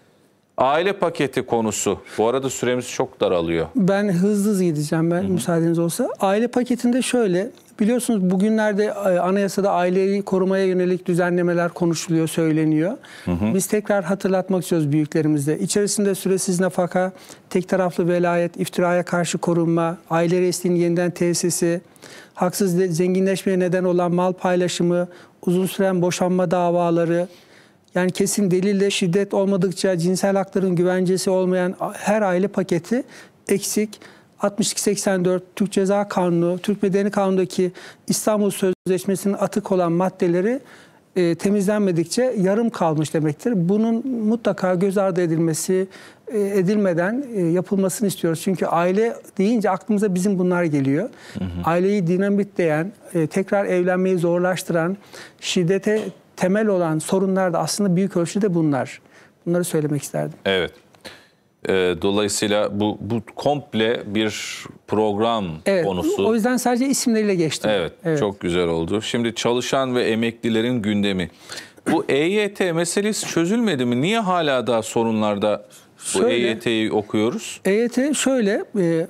Aile paketi konusu. Bu arada süremiz çok daralıyor. Ben hızlı hızlı gideceğim ben müsaadeniz olsa. Aile paketinde şöyle biliyorsunuz bugünlerde e, anayasada aileyi korumaya yönelik düzenlemeler konuşuluyor, söyleniyor. Biz tekrar hatırlatmak istiyoruz büyüklerimizde. İçerisinde süresiz nafaka, tek taraflı velayet, iftiraya karşı korunma, aile reisliğinin yeniden tesisi, haksız zenginleşmeye neden olan mal paylaşımı, uzun süren boşanma davaları, yani kesin delille şiddet olmadıkça cinsel hakların güvencesi olmayan her aile paketi eksik. 62-84 Türk Ceza Kanunu, Türk Medeni Kanunu'ndaki İstanbul Sözleşmesi'nin atık olan maddeleri e, temizlenmedikçe yarım kalmış demektir. Bunun mutlaka göz ardı edilmesi, e, edilmeden e, yapılmasını istiyoruz. Çünkü aile deyince aklımıza bizim bunlar geliyor. Aileyi dinamitleyen, e, tekrar evlenmeyi zorlaştıran, şiddete temel olan sorunlar da aslında büyük ölçüde bunlar. Bunları söylemek isterdim. Evet. Ee, dolayısıyla bu bu komple bir program Evet. konusu. O yüzden sadece isimleriyle geçtim. Evet, çok güzel oldu. Şimdi çalışan ve emeklilerin gündemi. Bu EYT meselesi çözülmedi mi? Niye hala daha sorunlarda bu Şöyle- EYT'yi okuyoruz? EYT şöyle, e,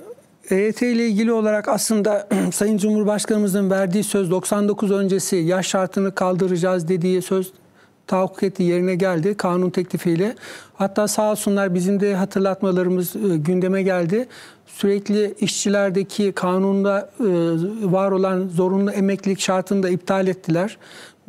EYT ile ilgili olarak aslında Sayın Cumhurbaşkanımızın verdiği söz 99 öncesi yaş şartını kaldıracağız dediği söz tahakkuk etti, yerine geldi kanun teklifiyle. Hatta sağ olsunlar bizim de hatırlatmalarımız e, gündeme geldi. Sürekli işçilerdeki kanunda e, var olan zorunlu emeklilik şartını da iptal ettiler.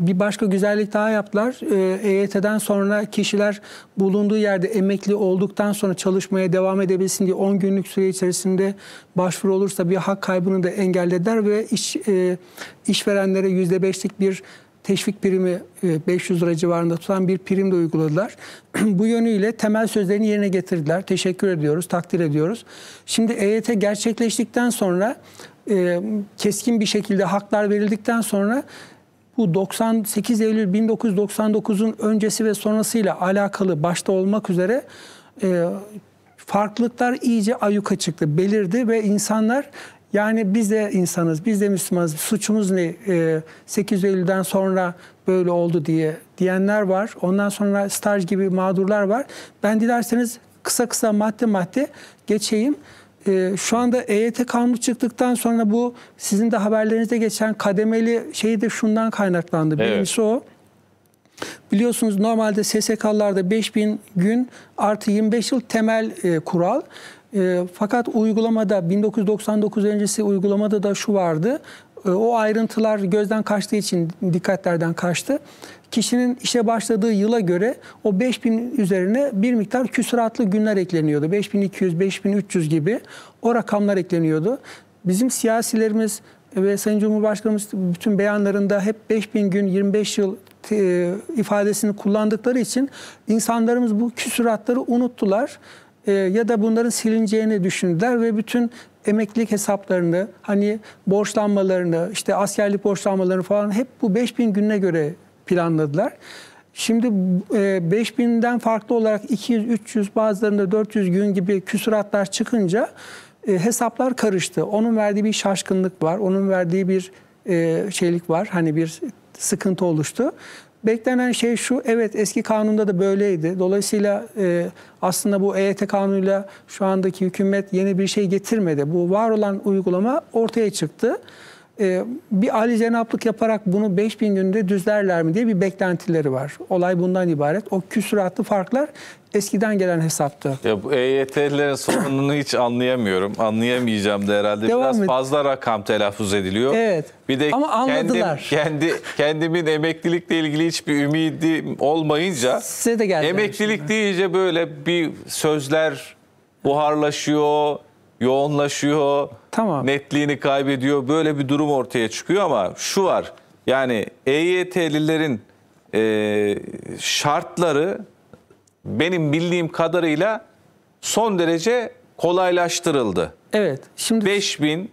Bir başka güzellik daha yaptılar. Ee, EYT'den sonra kişiler bulunduğu yerde emekli olduktan sonra çalışmaya devam edebilsin diye 10 günlük süre içerisinde başvuru olursa bir hak kaybını da engellediler ve iş e, işverenlere %5'lik bir teşvik primi e, 500 lira civarında tutan bir prim de uyguladılar. Bu yönüyle temel sözlerini yerine getirdiler. Teşekkür ediyoruz, takdir ediyoruz. Şimdi EYT gerçekleştikten sonra e, keskin bir şekilde haklar verildikten sonra bu 98 Eylül 1999'un öncesi ve sonrasıyla alakalı başta olmak üzere e, farklılıklar iyice ayyuka çıktı, belirdi ve insanlar yani biz de insanız, biz de Müslümanız, suçumuz ne? E, 8 Eylül'den sonra böyle oldu diye diyenler var. Ondan sonra staj gibi mağdurlar var. Ben dilerseniz kısa kısa madde madde geçeyim. Ee, şu anda EYT kanunu çıktıktan sonra bu sizin de haberlerinizde geçen kademeli şey de şundan kaynaklandı. Evet. Birincisi o. Biliyorsunuz normalde SSK'larda 5000 gün artı 25 yıl temel e, kural. E, fakat uygulamada 1999 öncesi uygulamada da şu vardı. E, o ayrıntılar gözden kaçtığı için dikkatlerden kaçtı. Kişinin işe başladığı yıla göre o 5000 üzerine bir miktar küsuratlı günler ekleniyordu. 5200, 5300 gibi o rakamlar ekleniyordu. Bizim siyasilerimiz ve Sayın Cumhurbaşkanımız bütün beyanlarında hep 5000 gün 25 yıl e, ifadesini kullandıkları için insanlarımız bu küsuratları unuttular E, ya da bunların silineceğini düşündüler ve bütün emeklilik hesaplarını hani borçlanmalarını işte askerlik borçlanmalarını falan hep bu 5000 gününe göre planladılar. Şimdi e, 5000'den farklı olarak 200, 300 bazılarında 400 gün gibi küsuratlar çıkınca e, hesaplar karıştı. Onun verdiği bir şaşkınlık var. Onun verdiği bir e, şeylik var. Hani bir sıkıntı oluştu. Beklenen şey şu, evet eski kanunda da böyleydi. Dolayısıyla e, aslında bu EYT kanunuyla şu andaki hükümet yeni bir şey getirmedi. Bu var olan uygulama ortaya çıktı. E, bir Ali cenaplık yaparak bunu 5000 günde düzlerler mi diye bir beklentileri var. Olay bundan ibaret. O küsuratlı farklar eskiden gelen hesaptı. Ya bu EYT'lerin sorununu hiç anlayamıyorum. Anlayamayacağım da herhalde. Devam Biraz et. fazla rakam telaffuz ediliyor. Evet. Bir de Ama kendim, anladılar. kendi kendimin emeklilikle ilgili hiçbir ümidim olmayınca Size de geldi. emeklilik deyince böyle bir sözler buharlaşıyor, yoğunlaşıyor, Tamam. netliğini kaybediyor. Böyle bir durum ortaya çıkıyor ama şu var. Yani EYT'lilerin e, şartları benim bildiğim kadarıyla son derece kolaylaştırıldı. Evet. Şimdi 5000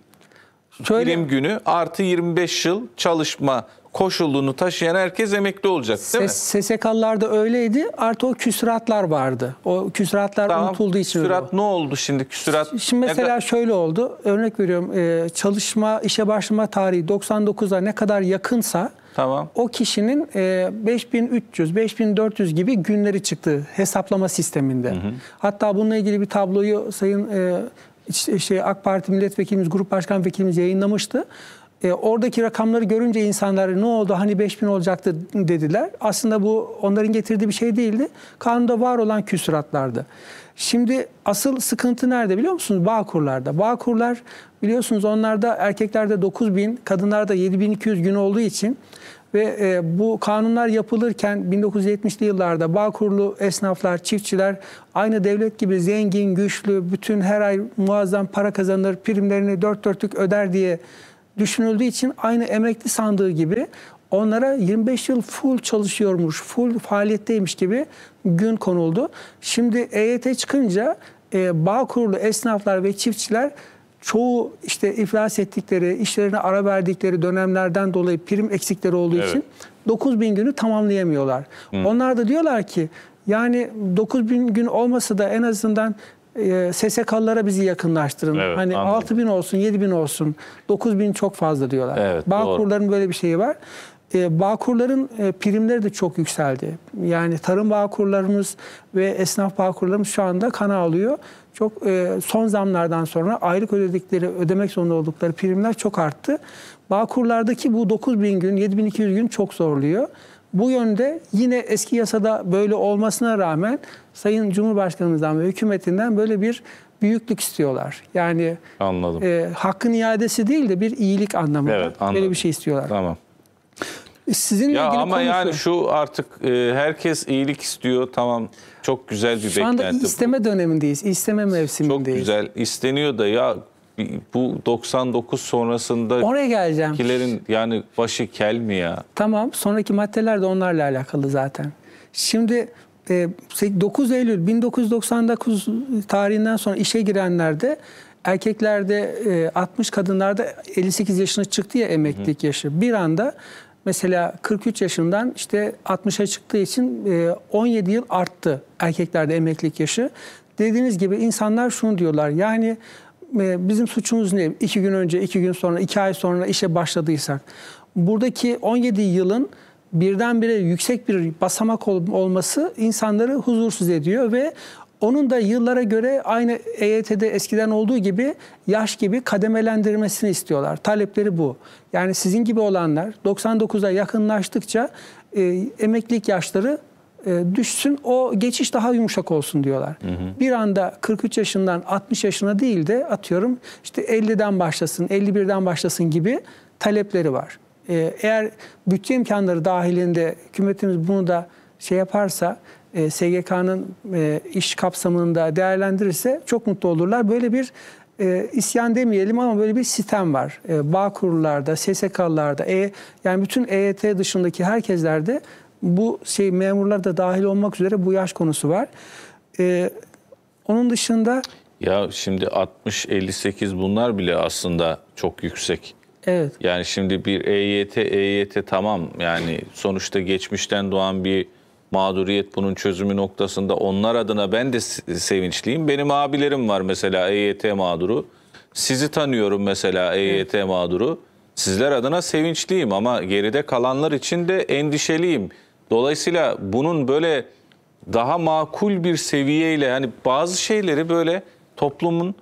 şöyle prim günü artı 25 yıl çalışma koşulunu taşıyan herkes emekli olacak değil mi? Ses, SSK'larda öyleydi. Artı o küsuratlar vardı. O küsuratlar unutulduğu için. öyle Küsurat ne oldu şimdi? Küsurat Şimdi ne mesela kadar- şöyle oldu. Örnek veriyorum. e, çalışma, işe başlama tarihi 99'a ne kadar yakınsa Tamam. o kişinin e, 5300, 5400 gibi günleri çıktı hesaplama sisteminde. Hatta bununla ilgili bir tabloyu Sayın e, işte- şey AK Parti milletvekilimiz, grup başkan vekilimiz yayınlamıştı. E, oradaki rakamları görünce insanlar ne oldu hani 5000 olacaktı dediler. Aslında bu onların getirdiği bir şey değildi. Kanunda var olan küsuratlardı. Şimdi asıl sıkıntı nerede biliyor musunuz? Bağkurlarda. Bağkurlar biliyorsunuz onlarda erkeklerde 9000, kadınlarda 7200 gün olduğu için ve e, bu kanunlar yapılırken 1970'li yıllarda Bağkurlu esnaflar, çiftçiler aynı devlet gibi zengin, güçlü, bütün her ay muazzam para kazanır, primlerini dört dörtlük öder diye düşünüldüğü için aynı emekli sandığı gibi onlara 25 yıl full çalışıyormuş, full faaliyetteymiş gibi gün konuldu. Şimdi EYT çıkınca e, Bağkurlu esnaflar ve çiftçiler çoğu işte iflas ettikleri, işlerine ara verdikleri dönemlerden dolayı prim eksikleri olduğu Evet. için 9000 günü tamamlayamıyorlar. Onlar da diyorlar ki yani 9000 gün olmasa da en azından e, SSK'lılara bizi yakınlaştırın. Evet, hani anladım. 6 bin olsun, 7 bin olsun, 9 bin çok fazla diyorlar. Evet, Bağkurların böyle bir şeyi var. E, Bağkurların e, primleri de çok yükseldi. Yani tarım bağkurlarımız ve esnaf bağkurlarımız şu anda kana alıyor. Çok e, son zamlardan sonra aylık ödedikleri, ödemek zorunda oldukları primler çok arttı. Bağkurlardaki bu 9 bin gün, 7200 gün çok zorluyor. Bu yönde yine eski yasada böyle olmasına rağmen Sayın Cumhurbaşkanımızdan ve hükümetinden böyle bir büyüklük istiyorlar. Yani Anladım. e, hakkın iadesi değil de bir iyilik anlamında Evet, anladım. böyle bir şey istiyorlar. Tamam. Sizinle Ya ilgili ama konusu, yani şu artık e, herkes iyilik istiyor. Tamam. Çok güzel bir şu anda beklenti. isteme dönemindeyiz, isteme Çok mevsimindeyiz. güzel isteniyor da ya bu 99 sonrasında Oraya geleceğim. kilerin yani başı kel mi ya? Tamam, sonraki maddeler de onlarla alakalı zaten. Şimdi e, 9 Eylül 1999 tarihinden sonra işe girenlerde erkeklerde e, 60 kadınlarda 58 yaşına çıktı ya emeklilik yaşı. Bir anda mesela 43 yaşından işte 60'a çıktığı için e, 17 yıl arttı erkeklerde emeklilik yaşı. Dediğiniz gibi insanlar şunu diyorlar yani e, bizim suçumuz ne? İki gün önce, iki gün sonra, iki ay sonra işe başladıysak. Buradaki 17 yılın birdenbire yüksek bir basamak ol- olması insanları huzursuz ediyor ve onun da yıllara göre aynı EYT'de eskiden olduğu gibi yaş gibi kademelendirmesini istiyorlar. Talepleri bu. Yani sizin gibi olanlar 99'a yakınlaştıkça e, emeklilik yaşları e, düşsün o geçiş daha yumuşak olsun diyorlar. Bir anda 43 yaşından 60 yaşına değil de atıyorum işte 50'den başlasın 51'den başlasın gibi talepleri var. E, eğer bütçe imkanları dahilinde hükümetimiz bunu da şey yaparsa e, SGK'nın e, iş kapsamında değerlendirirse çok mutlu olurlar. Böyle bir e, isyan demeyelim ama böyle bir sistem var. E, bağ kurullarda, SSK'larda, e, yani bütün EYT dışındaki herkeslerde bu şey memurlar da dahil olmak üzere bu yaş konusu var. E, onun dışında Ya şimdi 60-58 bunlar bile aslında çok yüksek. evet Yani şimdi bir EYT, EYT tamam yani sonuçta geçmişten doğan bir mağduriyet bunun çözümü noktasında onlar adına ben de se- sevinçliyim. Benim abilerim var mesela EYT mağduru. Sizi tanıyorum mesela EYT mağduru. Sizler adına sevinçliyim ama geride kalanlar için de endişeliyim. Dolayısıyla bunun böyle daha makul bir seviyeyle yani bazı şeyleri böyle toplumun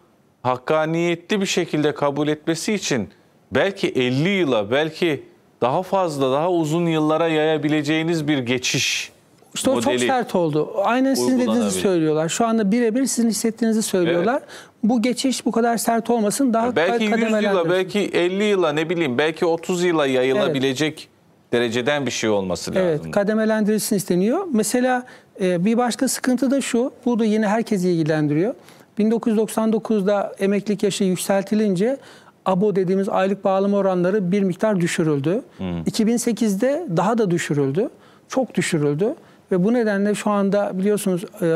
hakkaniyetli bir şekilde kabul etmesi için belki 50 yıla belki daha fazla daha uzun yıllara yayabileceğiniz bir geçiş İşte o çok modeli. sert oldu. Aynen sizin dediğinizi söylüyorlar. Şu anda birebir sizin hissettiğinizi söylüyorlar. Bu geçiş bu kadar sert olmasın. Daha Belki 100 yıla, belki 50 yıla ne bileyim belki 30 yıla yayılabilecek dereceden bir şey olması Evet, lazım. kademelendirilsin isteniyor. Mesela e, bir başka sıkıntı da şu, bu da yine herkesi ilgilendiriyor. 1999'da emeklilik yaşı yükseltilince ABO dediğimiz aylık bağlama oranları bir miktar düşürüldü. 2008'de daha da düşürüldü. Çok düşürüldü. Ve bu nedenle şu anda biliyorsunuz e,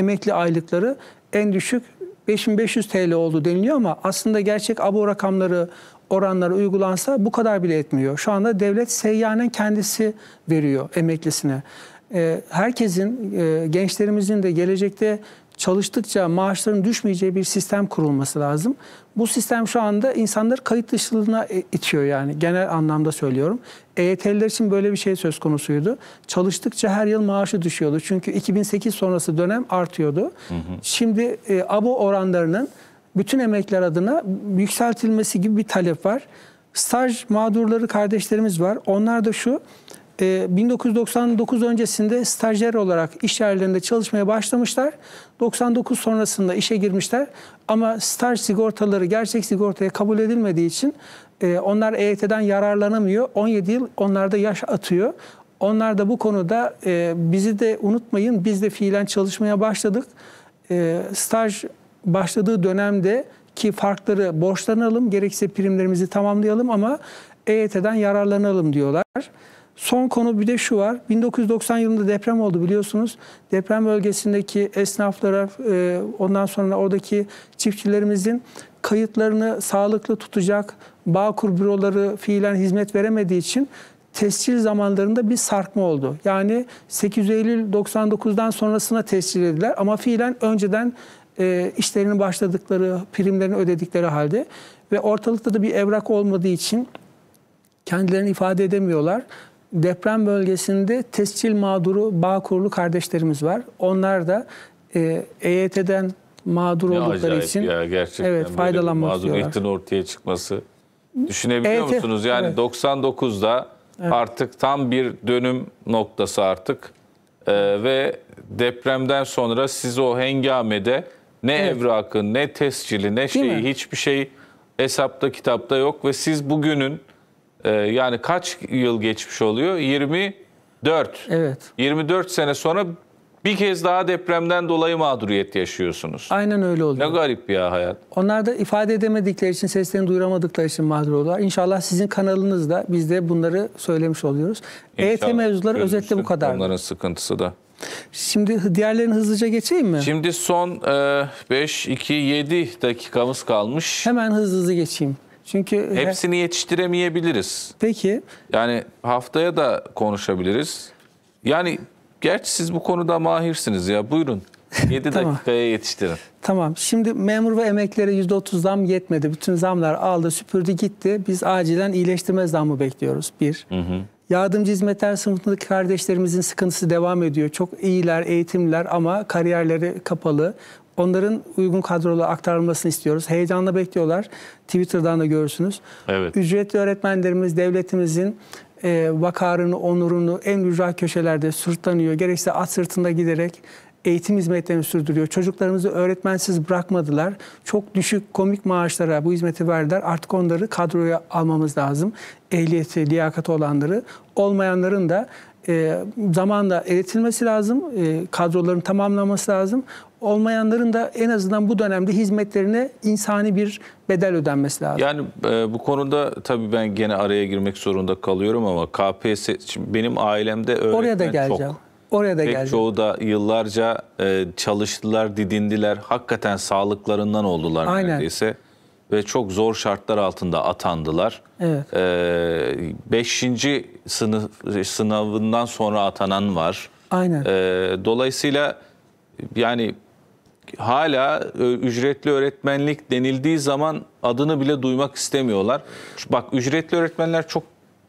emekli aylıkları en düşük 5500 TL oldu deniliyor ama aslında gerçek abo rakamları oranları uygulansa bu kadar bile etmiyor. Şu anda devlet seyyanen kendisi veriyor emeklisine. Ee, herkesin, e, gençlerimizin de gelecekte çalıştıkça maaşların düşmeyeceği bir sistem kurulması lazım. Bu sistem şu anda insanları kayıt dışılığına e, itiyor yani genel anlamda söylüyorum. EYT'liler için böyle bir şey söz konusuydu. Çalıştıkça her yıl maaşı düşüyordu. Çünkü 2008 sonrası dönem artıyordu. Şimdi e, abo oranlarının bütün emekliler adına yükseltilmesi gibi bir talep var. Staj mağdurları kardeşlerimiz var. Onlar da şu, e, 1999 öncesinde stajyer olarak iş yerlerinde çalışmaya başlamışlar. 99 sonrasında işe girmişler. Ama staj sigortaları gerçek sigortaya kabul edilmediği için e, onlar EYT'den yararlanamıyor. 17 yıl onlarda yaş atıyor. Onlar da bu konuda e, bizi de unutmayın biz de fiilen çalışmaya başladık. E, staj başladığı dönemde ki farkları borçlanalım, gerekse primlerimizi tamamlayalım ama EYT'den yararlanalım diyorlar. Son konu bir de şu var. 1990 yılında deprem oldu biliyorsunuz. Deprem bölgesindeki esnaflara, e, ondan sonra oradaki çiftçilerimizin kayıtlarını sağlıklı tutacak Bağkur büroları fiilen hizmet veremediği için tescil zamanlarında bir sarkma oldu. Yani 8 Eylül 99'dan sonrasına tescil ediler ama fiilen önceden e, işlerinin başladıkları, primlerini ödedikleri halde ve ortalıkta da bir evrak olmadığı için kendilerini ifade edemiyorlar. Deprem bölgesinde tescil mağduru Bağkurlu kardeşlerimiz var. Onlar da e, EYT'den mağdur Ne oldukları için ya gerçekten evet, faydalanmak mağduriyetin ortaya çıkması. Düşünebiliyor Evet, musunuz? Yani evet. 99'da artık tam bir dönüm noktası artık Ee, ve depremden sonra siz o hengamede ne Evet. evrakı, ne tescili, ne şeyi, hiçbir şey hesapta kitapta yok ve siz bugünün e, yani kaç yıl geçmiş oluyor? 24. Evet. 24 sene sonra bir kez daha depremden dolayı mağduriyet yaşıyorsunuz. Aynen öyle Ne oluyor. garip ya hayat. Onlar da ifade edemedikleri için, seslerini duyuramadıkları için mağdur oluyorlar. İnşallah sizin kanalınızda biz de bunları söylemiş oluyoruz. EYT İnşallah mevzuları özetle bu kadar. Onların sıkıntısı da. Şimdi diğerlerini hızlıca geçeyim mi? Şimdi son 5, 2, 7 dakikamız kalmış. Hemen hızlı hızlı geçeyim. Çünkü Hepsini yetiştiremeyebiliriz. peki Yani haftaya da konuşabiliriz. Yani gerçi siz bu konuda mahirsiniz ya. Buyurun. 7 Tamam. dakikaya yetiştirin. Tamam. Şimdi memur ve emeklere %30 zam yetmedi. Bütün zamlar aldı, süpürdü gitti. Biz acilen iyileştirme zammı bekliyoruz. Bir. Yardımcı hizmetler sınıfındaki kardeşlerimizin sıkıntısı devam ediyor. Çok iyiler, eğitimliler ama kariyerleri kapalı. Onların uygun kadrolara aktarılmasını istiyoruz. Heyecanla bekliyorlar. Twitter'dan da görürsünüz. Evet. Ücretli öğretmenlerimiz devletimizin e, vakarını, onurunu en ücra köşelerde sırtlanıyor. Gerekse at sırtında giderek eğitim hizmetlerini sürdürüyor. Çocuklarımızı öğretmensiz bırakmadılar. Çok düşük komik maaşlara bu hizmeti verdiler. Artık onları kadroya almamız lazım. Ehliyeti, liyakati olanları. Olmayanların da e, zamanla eğitilmesi lazım. E, kadroların tamamlanması lazım. Olmayanların da en azından bu dönemde hizmetlerine insani bir bedel ödenmesi lazım. Yani e, bu konuda tabii ben gene araya girmek zorunda kalıyorum ama KPSS benim ailemde öğretmen Oraya da geleceğim. çok. Oraya da Pek geleceğim. çoğu da yıllarca e, çalıştılar, didindiler. Hakikaten sağlıklarından oldular Aynen. neredeyse. Ve çok zor şartlar altında atandılar. Evet. E, beşinci sınıf sınavından sonra atanan var. Aynen. E, dolayısıyla yani hala ö- ücretli öğretmenlik denildiği zaman adını bile duymak istemiyorlar. Bak ücretli öğretmenler çok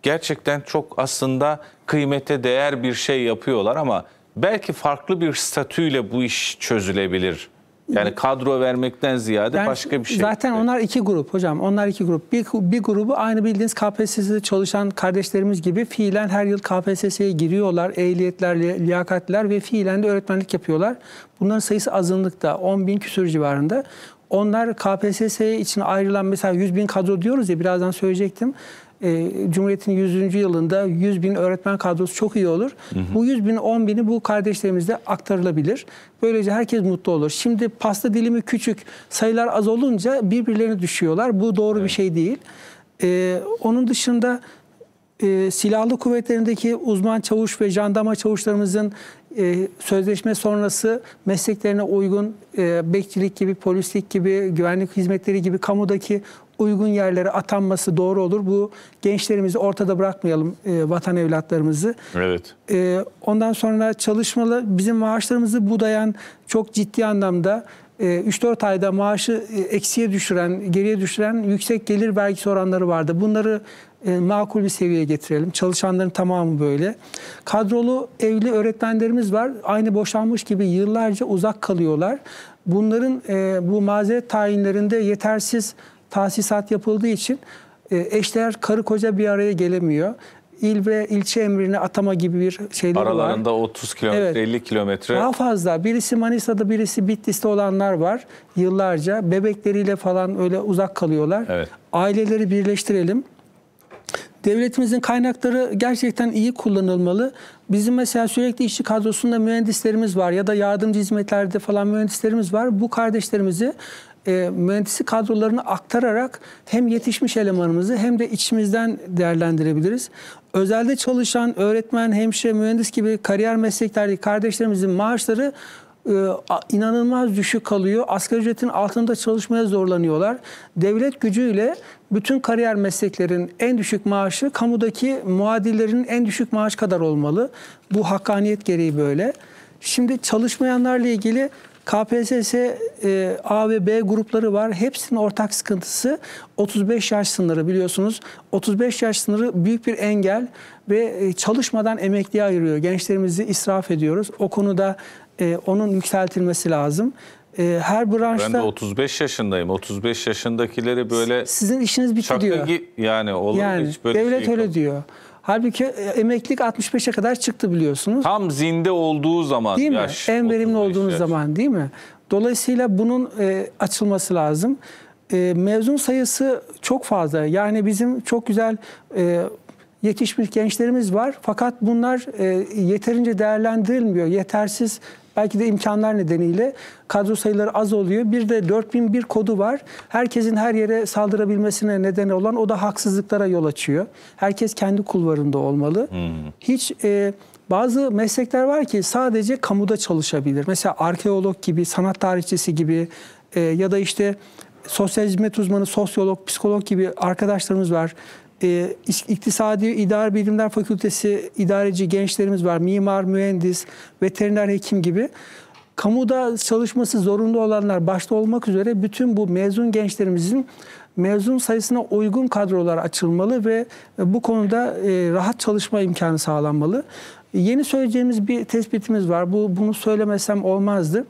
gerçekten çok aslında kıymete değer bir şey yapıyorlar ama belki farklı bir statüyle bu iş çözülebilir. Yani kadro vermekten ziyade Yani başka bir şey. Zaten onlar iki grup hocam. Onlar iki grup. Bir, bir grubu aynı bildiğiniz KPSS'de çalışan kardeşlerimiz gibi fiilen her yıl KPSS'ye giriyorlar. Ehliyetler, li- liyakatler ve fiilen de öğretmenlik yapıyorlar. Bunların sayısı azınlıkta. 10 bin küsur civarında. Onlar KPSS için ayrılan mesela 100 bin kadro diyoruz ya birazdan söyleyecektim. Ee, Cumhuriyet'in 100. yılında 100 bin öğretmen kadrosu çok iyi olur. Bu 100 bin 10 bini bu kardeşlerimize aktarılabilir. Böylece herkes mutlu olur. Şimdi pasta dilimi küçük, sayılar az olunca birbirlerine düşüyorlar. Bu doğru bir şey değil. Ee, onun dışında e, silahlı kuvvetlerindeki uzman çavuş ve jandarma çavuşlarımızın e, sözleşme sonrası mesleklerine uygun e, bekçilik gibi, polislik gibi, güvenlik hizmetleri gibi kamudaki uygun yerlere atanması doğru olur. Bu gençlerimizi ortada bırakmayalım, e, vatan evlatlarımızı. Evet. Ee, ondan sonra çalışmalı bizim maaşlarımızı budayan çok ciddi anlamda e, 3-4 ayda maaşı e, eksiye düşüren, geriye düşüren yüksek gelir vergisi oranları vardı. Bunları e, makul bir seviyeye getirelim. Çalışanların tamamı böyle. Kadrolu evli öğretmenlerimiz var. Aynı boşanmış gibi yıllarca uzak kalıyorlar. Bunların e, bu mazeret tayinlerinde yetersiz tahsisat yapıldığı için e, eşler karı koca bir araya gelemiyor. İl ve ilçe emrine atama gibi bir şeyleri var. Aralarında 30 kilometre, Evet. 50 kilometre. Daha fazla. Birisi Manisa'da, birisi Bitlis'te olanlar var. Yıllarca bebekleriyle falan öyle uzak kalıyorlar. Evet. Aileleri birleştirelim. Devletimizin kaynakları gerçekten iyi kullanılmalı. Bizim mesela sürekli işçi kadrosunda mühendislerimiz var ya da yardımcı hizmetlerde falan mühendislerimiz var. Bu kardeşlerimizi e, mühendisi kadrolarını aktararak hem yetişmiş elemanımızı hem de içimizden değerlendirebiliriz. Özelde çalışan öğretmen, hemşire, mühendis gibi kariyer mesleklerdeki kardeşlerimizin maaşları e, inanılmaz düşük kalıyor. Asgari ücretin altında çalışmaya zorlanıyorlar. Devlet gücüyle bütün kariyer mesleklerin en düşük maaşı kamudaki muadillerinin en düşük maaş kadar olmalı. Bu hakkaniyet gereği böyle. Şimdi çalışmayanlarla ilgili KPSS e, A ve B grupları var. Hepsinin ortak sıkıntısı 35 yaş sınırı biliyorsunuz. 35 yaş sınırı büyük bir engel ve e, çalışmadan emekliye ayırıyor. Gençlerimizi israf ediyoruz. O konuda e, onun yükseltilmesi lazım. E, her branşta Ben de 35 yaşındayım. 35 yaşındakileri böyle sizin işiniz bitti diyor. yani olur Yani hiç böyle devlet şey öyle yok. diyor. Halbuki e, emeklilik 65'e kadar çıktı biliyorsunuz. Tam zinde olduğu zaman Değil mi? en verimli 35 olduğunuz yaş. zaman değil mi? Dolayısıyla bunun e, açılması lazım. E, mezun sayısı çok fazla. Yani bizim çok güzel e, yetişmiş gençlerimiz var. Fakat bunlar e, yeterince değerlendirilmiyor. Yetersiz belki de imkanlar nedeniyle kadro sayıları az oluyor. Bir de 4001 kodu var. Herkesin her yere saldırabilmesine neden olan o da haksızlıklara yol açıyor. Herkes kendi kulvarında olmalı. Hiç e, bazı meslekler var ki sadece kamuda çalışabilir. Mesela arkeolog gibi, sanat tarihçisi gibi e, ya da işte sosyal hizmet uzmanı, sosyolog, psikolog gibi arkadaşlarımız var. E, İk- İktisadi İdari Bilimler Fakültesi idareci gençlerimiz var. Mimar, mühendis, veteriner hekim gibi. Kamuda çalışması zorunlu olanlar başta olmak üzere bütün bu mezun gençlerimizin mezun sayısına uygun kadrolar açılmalı ve bu konuda e, rahat çalışma imkanı sağlanmalı. Yeni söyleyeceğimiz bir tespitimiz var. Bu bunu söylemesem olmazdı.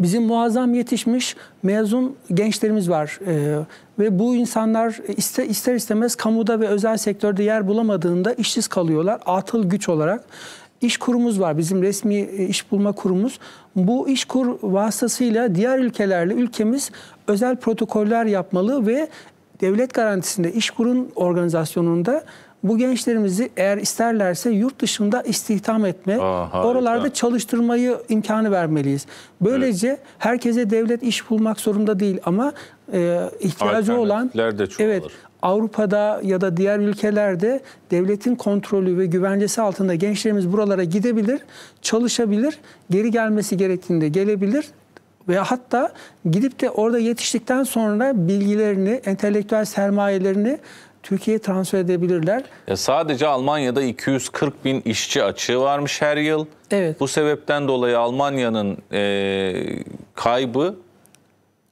Bizim muazzam yetişmiş mezun gençlerimiz var Ee, ve bu insanlar ister, ister istemez kamuda ve özel sektörde yer bulamadığında işsiz kalıyorlar atıl güç olarak. İş kurumuz var bizim resmi e, iş bulma kurumuz. Bu iş kur vasıtasıyla diğer ülkelerle ülkemiz özel protokoller yapmalı ve devlet garantisinde iş kurun organizasyonunda bu gençlerimizi eğer isterlerse yurt dışında istihdam etme, Aa, oralarda çalıştırmayı imkanı vermeliyiz. Böylece herkese devlet iş bulmak zorunda değil ama e, ihtiyacı olan de çoğalır. evet Avrupa'da ya da diğer ülkelerde devletin kontrolü ve güvencesi altında gençlerimiz buralara gidebilir, çalışabilir, geri gelmesi gerektiğinde gelebilir ve hatta gidip de orada yetiştikten sonra bilgilerini, entelektüel sermayelerini Türkiye'ye transfer edebilirler. Ya sadece Almanya'da 240 bin işçi açığı varmış her yıl. Evet. Bu sebepten dolayı Almanya'nın e, kaybı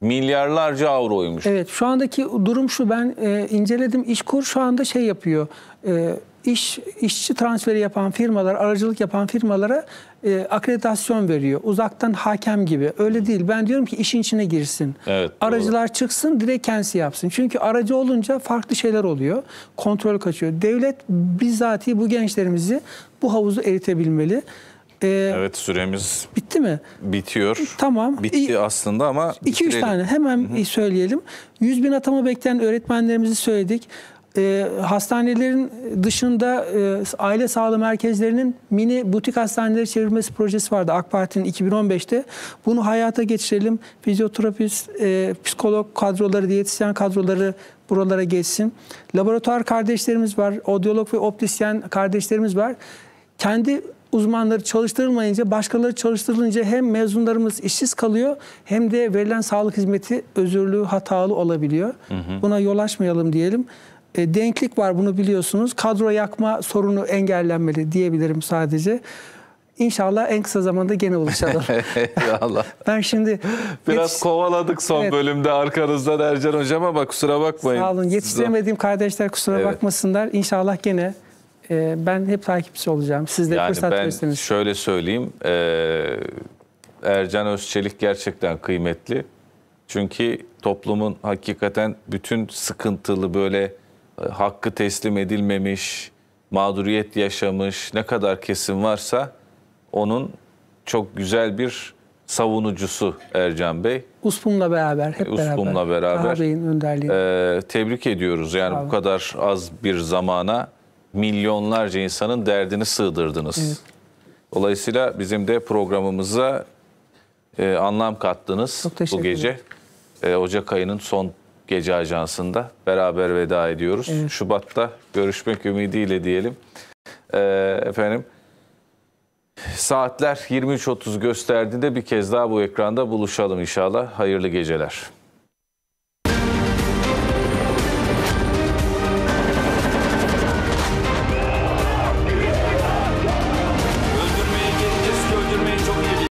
milyarlarca avroymuş. Evet şu andaki durum şu ben e, inceledim İşkur şu anda şey yapıyor e, iş işçi transferi yapan firmalar aracılık yapan firmalara e, akreditasyon veriyor uzaktan hakem gibi öyle değil ben diyorum ki işin içine girsin Evet, doğru. aracılar çıksın direkt kendisi yapsın çünkü aracı olunca farklı şeyler oluyor kontrol kaçıyor devlet bizzati bu gençlerimizi bu havuzu eritebilmeli E, Evet süremiz bitti mi bitiyor. Tamam. Bitti aslında ama 2-3 bitirelim. tane hemen söyleyelim. 100 bin atama bekleyen öğretmenlerimizi söyledik. Ee, hastanelerin dışında e, aile sağlığı merkezlerinin mini butik hastaneleri çevirmesi projesi vardı AK Parti'nin 2015'te. Bunu hayata geçirelim. Fizyoterapist, e, psikolog kadroları, diyetisyen kadroları buralara geçsin. Laboratuvar kardeşlerimiz var, odyolog ve optisyen kardeşlerimiz var. Kendi uzmanları çalıştırılmayınca, başkaları çalıştırılınca hem mezunlarımız işsiz kalıyor hem de verilen sağlık hizmeti özürlü, hatalı olabiliyor. Buna yol açmayalım diyelim. E, denklik var bunu biliyorsunuz. Kadro yakma sorunu engellenmeli diyebilirim sadece. İnşallah en kısa zamanda gene buluşalım. Eyvallah. ben şimdi Biraz yetiş- kovaladık son Evet. bölümde arkanızdan Ercan Hocam ama kusura bakmayın. Sağ olun. Yetiştiremediğim kardeşler kusura Evet. bakmasınlar. İnşallah gene e, ben hep takipçi olacağım. Siz de Yani fırsat ben verirseniz. şöyle söyleyeyim. eee, Ercan Özçelik gerçekten kıymetli. Çünkü toplumun hakikaten bütün sıkıntılı böyle e, hakkı teslim edilmemiş, mağduriyet yaşamış ne kadar kesim varsa onun çok güzel bir savunucusu Ercan Bey. Uspum'la beraber, hep beraber. Uspum'la beraber. Taha Bey'in önderliği. Ee, tebrik ediyoruz. Yani bu kadar az bir zamana milyonlarca insanın derdini sığdırdınız. Dolayısıyla bizim de programımıza e, anlam kattınız bu gece. E, Ocak ayının son gece ajansında beraber veda ediyoruz. Şubat'ta görüşmek ümidiyle diyelim. E, efendim saatler 23.30 gösterdiğinde bir kez daha bu ekranda buluşalım inşallah. Hayırlı geceler.